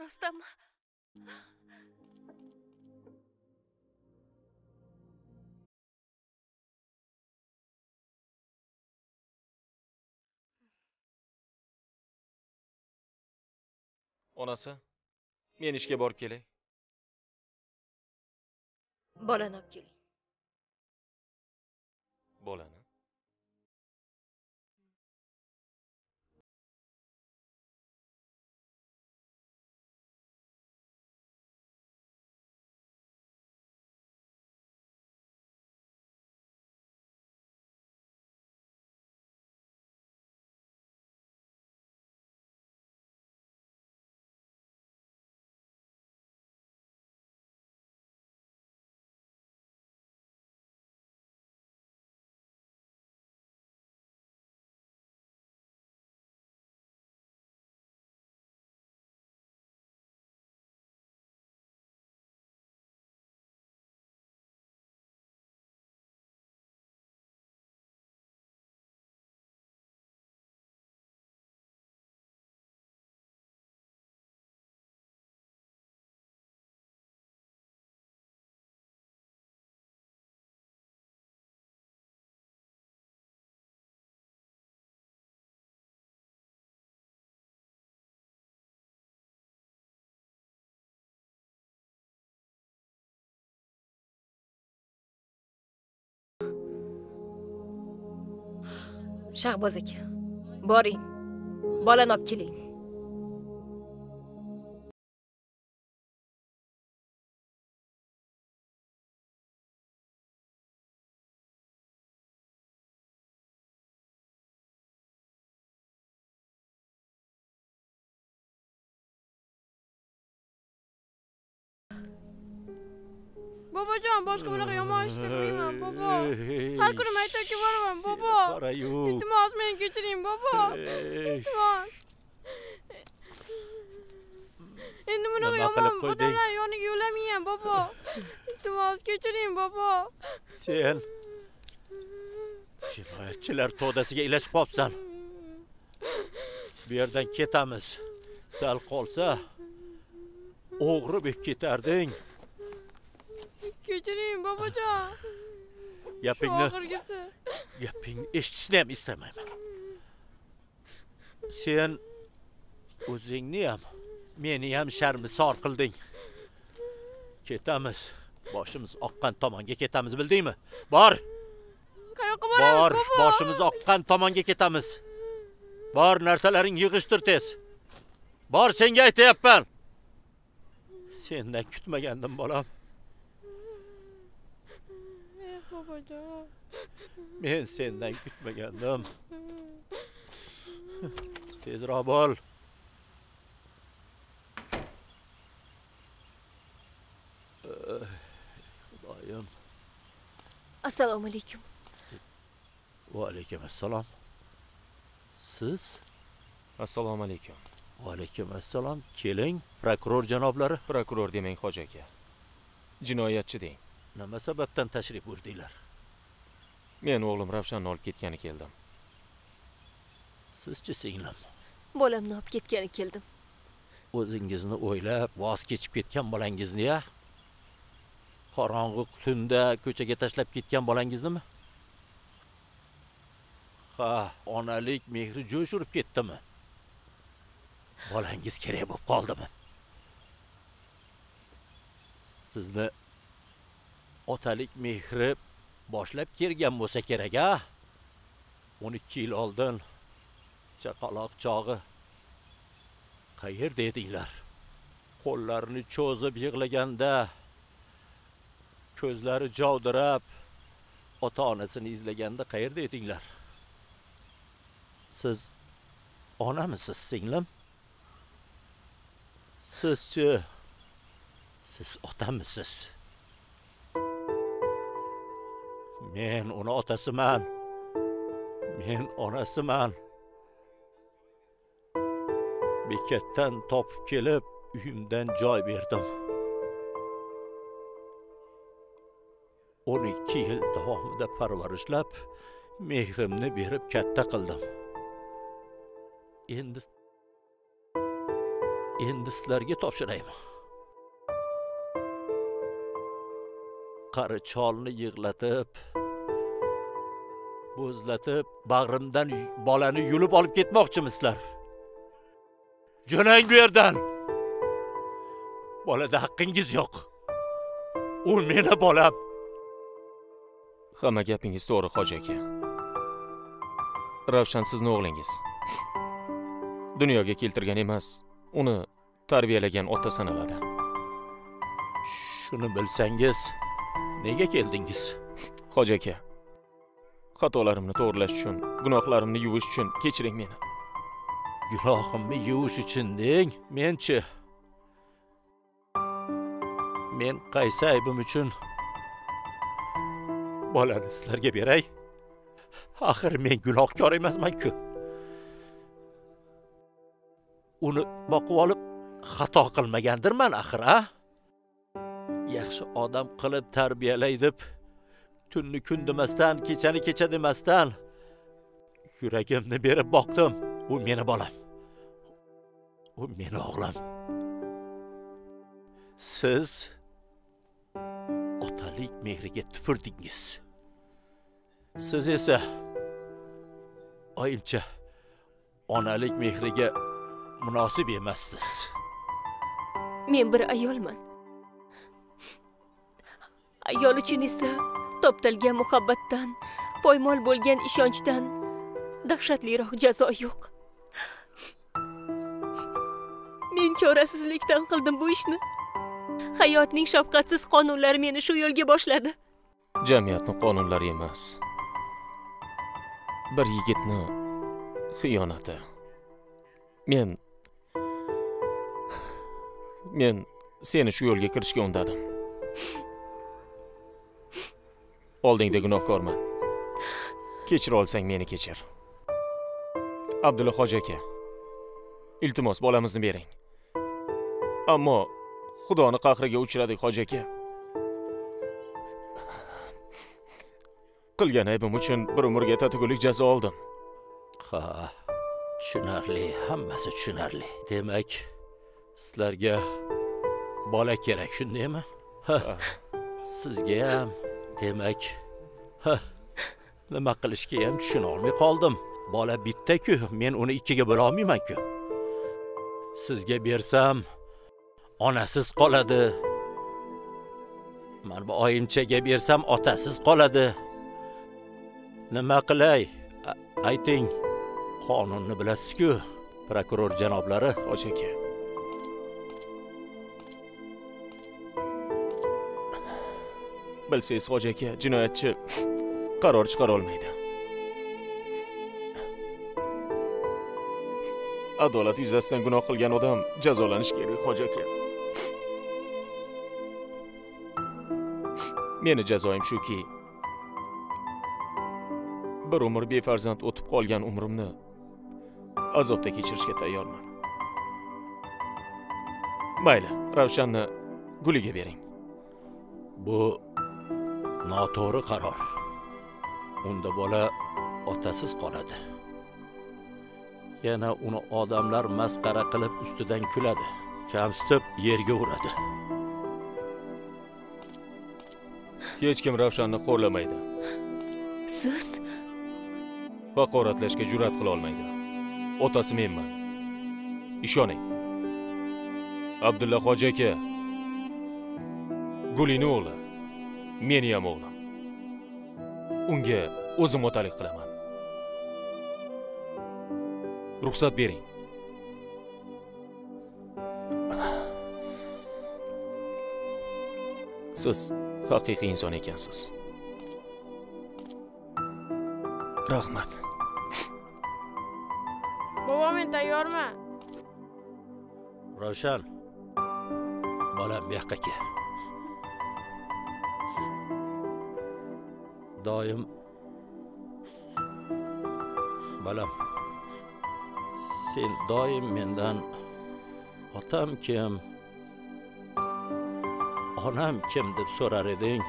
rostdanmi onasi men ishga borib kelay bolani olib keling bolani شاخ باز کی؟ باری بالا ناب لی. Bobojon boshqa bunaqa yomon ish qilmayman bobo har kuni maktabga boraman bobo qarayu iltimos meni kechiring bobo iltimos endi bunaqa yomon odamlar yoniga yo'lamayman bobo iltimos kechiring bobo sen jinoyatchilar to'dasiga ilashib qolibsan bu yerdan ketamiz sal qolsa o'g'ri bo'lib ketarding kechiring bobojon gapingni oxirgisi gapingni eshitishni ham istamayman sen o'zingni ham meni ham sharmisor qilding ketamiz boshimiz oqqan tomonga ketamiz bildingmi bor qayoqqa boramiz bor boshimiz oqqan tomonga ketamiz bor narsalaring yig'ishtir tez. Bor senga aytyapman sendan kutmagandim bolam eh bobojon men sendan kutmagandim tezroq bo'l xudoyim assalomu alaykum va alaykum assalom siz? Assalomu alaykum va alaykum assalom keling prokuror janoblari. Prokuror demang hoji aka jinoyatchi deng nima sababdan tashrif buyurdinglar? Men o'g'lim ravshanni olib ketgani keldim. Sizchi singlim bolamni olib ketgani keldim. O'zingizni o'ylab voz kechib ketgan bolangizni ya? Qorong'i tunda ko'chaga tashlab ketgan bolangiznimi? Ha onalik mehri jo'sh urib ketdimi? Bolangiz kerak bo'lib qoldimi? Sizni otalik mehri boshlab kelgan bo'lsa kerak a? o'n ikki yil oldin chaqaloq chog'i. Qayerda edinglar? Qo'llarini cho'zib yig'laganda ko'zlari jovdirab ota onasini izlaganda qayerda edinglar? Siz onamisiz singlim? Sizchi? Siz otamisiz? Men uni otasiman men onasiman bekatdan topib kelib uyimdan joy berdim o'n ikki yil davomida parvarishlab mehrimni berib katta qildim endi endi sizlarga topshirayman qari cholni yig'latib bo'zlatib bag'rimdan bolani yulib olib ketmoqchimisizlar jo'nang bu yerdan! Bolada haqqingiz yo'q. U meni bolam. Hamma gapingiz to'g'ri hoji aka. Ravshan sizni o'g'lingiz. Dunyoga keltirgan emas uni tarbiyalagan ota sanaladi. Shuni bilsangiz nega keldingiz? Xo'ja aka xatolarimni to'g'irlash uchun gunohlarimni yuvish uchun kechiring meni. Gunohimni yuvish uchun deng menchi. Men qaysi aybim uchun? Bolani sizlarga beray. Axir men gunohkor emasman-ku. Uni boqib olib xato qilmagandirman axir a? Yaxshi odam qilib tarbiyalay deb tunni kun demasdan kechani kecha demasdan yuragimni berib boqdim. U meni bolam. U meni o'g'lim. Siz otalik mehriga tupurdingiz. Siz esa oyimcha onalik mehriga munosib emassiz. Men bir ayolman. Ayol uchun esa toptalgan muhabbatdan poymol bo'lgan ishonchdan dahshatliroq jazo yo'q. Men chorasizlikdan qildim bu ishni. Hayotning shafqatsiz qonunlari meni shu yo'lga boshladi. Jamiyatni qonunlari emas. Bir yigitni xiyonati. Men men seni shu yo'lga kirishga undadim. Oldingda gunohkorman. Kechira olsang meni kechir. Abdulla hoji aka iltimos bolamizni bering. Ammo xudoni qahriga uchradik hoji aka. Qilgan aybim uchun bir umrga tatugulik jazo oldim. Ha tushunarli hammasi tushunarli. Demak sizlarga bola kerak shundaymi? Ha sizga ham demak ha nima qilishga ham tushuna olmay qoldim. Bola bitta-ku men uni ikkiga bo'la olmayman-ku sizga bersam onasiz qoladi. Mana bu oyimchaga bersam otasiz qoladi. Nima qilay? Ayting. Qonunni bilasiz-ku prokuror janoblari hoji bilsangiz hoji aka jinoyatchi qaror chiqara olmaydi adolat yuzasidan gunoh qilgan odam jazolanishi kerak hoji aka. Meni jazoim shuki bir umr befarzand o'tib qolgan umrimni azobda kechirishga tayyorman. Mayli ravshanni guliga bering. Bu noto'g'ri qaror. Unda bola otasiz qoladi. Yana uni odamlar masxara qilib ustidan kuladi. Kamsitib yerga uradi. Hech kim ravshanni xo'rlamaydi. Siz? Haqoratlashga jur'at qila olmaydi. Otasi menman. Ishoning. Abdulla hoji aka. Gulini o'g'li meni ham o'g'lim. Unga o'zim otalik qilaman. Ruxsat bering. Siz haqiqiy inson ekansiz. Rahmat. Bobo men tayyorman. Ravshan bolam bu yoqqa kel doim. Bolam sen doim mendan otam kim onam kim deb so'rar eding.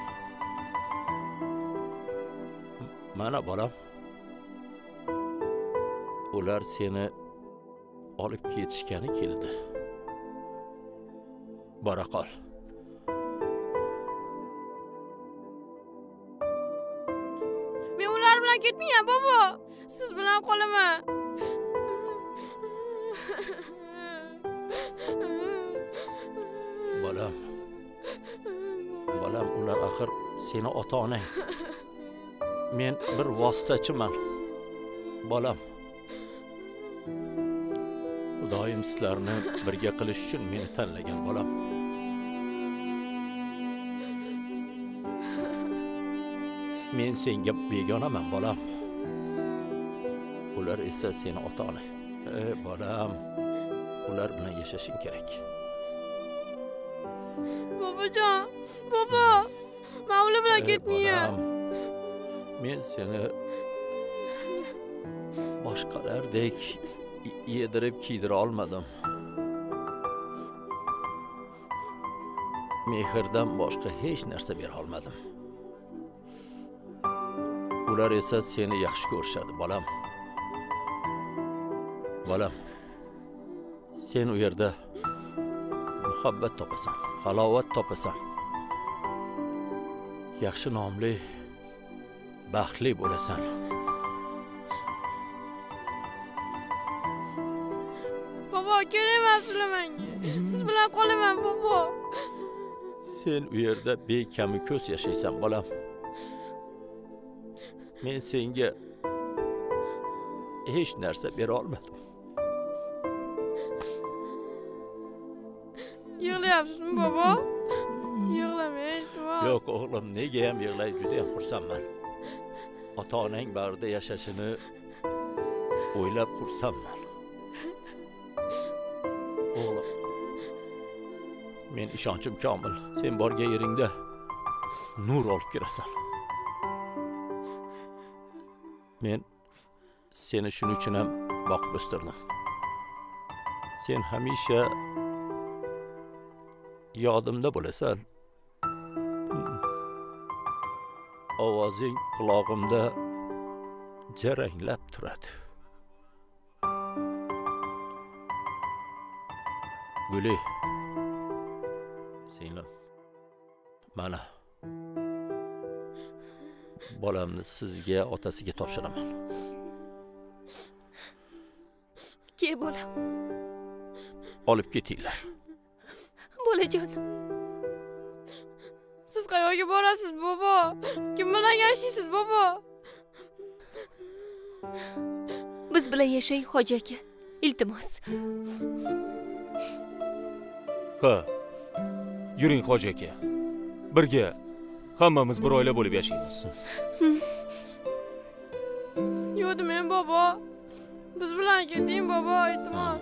Mana bolam ular seni olib ketishgani keldi. Bora qol. Bilan bobo siz bilan qolaman bolam bolam ular axir seni ota onang men bir vositachiman. Bolam xudoyim sizlarni birga qilish uchun meni tanlagan bolam men senga begonaman bolam ular esa seni ota onang e bolam ular bilan yashashing kerak. Bobojon bobo man ular bilan E, ketmayman men seni boshqalardek yedirib kiydira olmadim. Mehrdan boshqa hech narsa bera olmadim. Ular esa seni yaxshi ko'rishadi bolam bolam sen u yerda muhabbat topasan halovat topasan. Yaxshi nomli baxtli bo'lasan. Bobo kerakman sizlar menga siz bilan qolaman bobo. Sen u yerda bekamu ko'z yashaysan bolam. Men senga hech narsa bera olmadim Baba, bobo? Yig'lamang, iltimos. yo'q o'g'lim nega ham yig'lay juda ham xursandman. Ota onang bag'rida yashashini o'ylab xursandman. O'g'lim men ishonchim komil. Sen borgan yeringda nur olib kirasan. Men seni shuning uchun ham boqib o'stirdim. Sen hamisha yodimda bo'lasan. Ovozing qulog'imda jaranglab turadi. Guli. Singlim. Mana. Bolamni sizga otasiga topshiraman. Ke bolam. Olib ketinglar bolajonim Siz qayerga borasiz, bobo? Kim bilan yashaysiz, bobo? biz bilan yashang hoji aka iltimos ha yuring hoji aka birga hammamiz bir oila bo'lib yashaymiz Yo'q men bobo. Biz bilan keting, bobo, iltimos.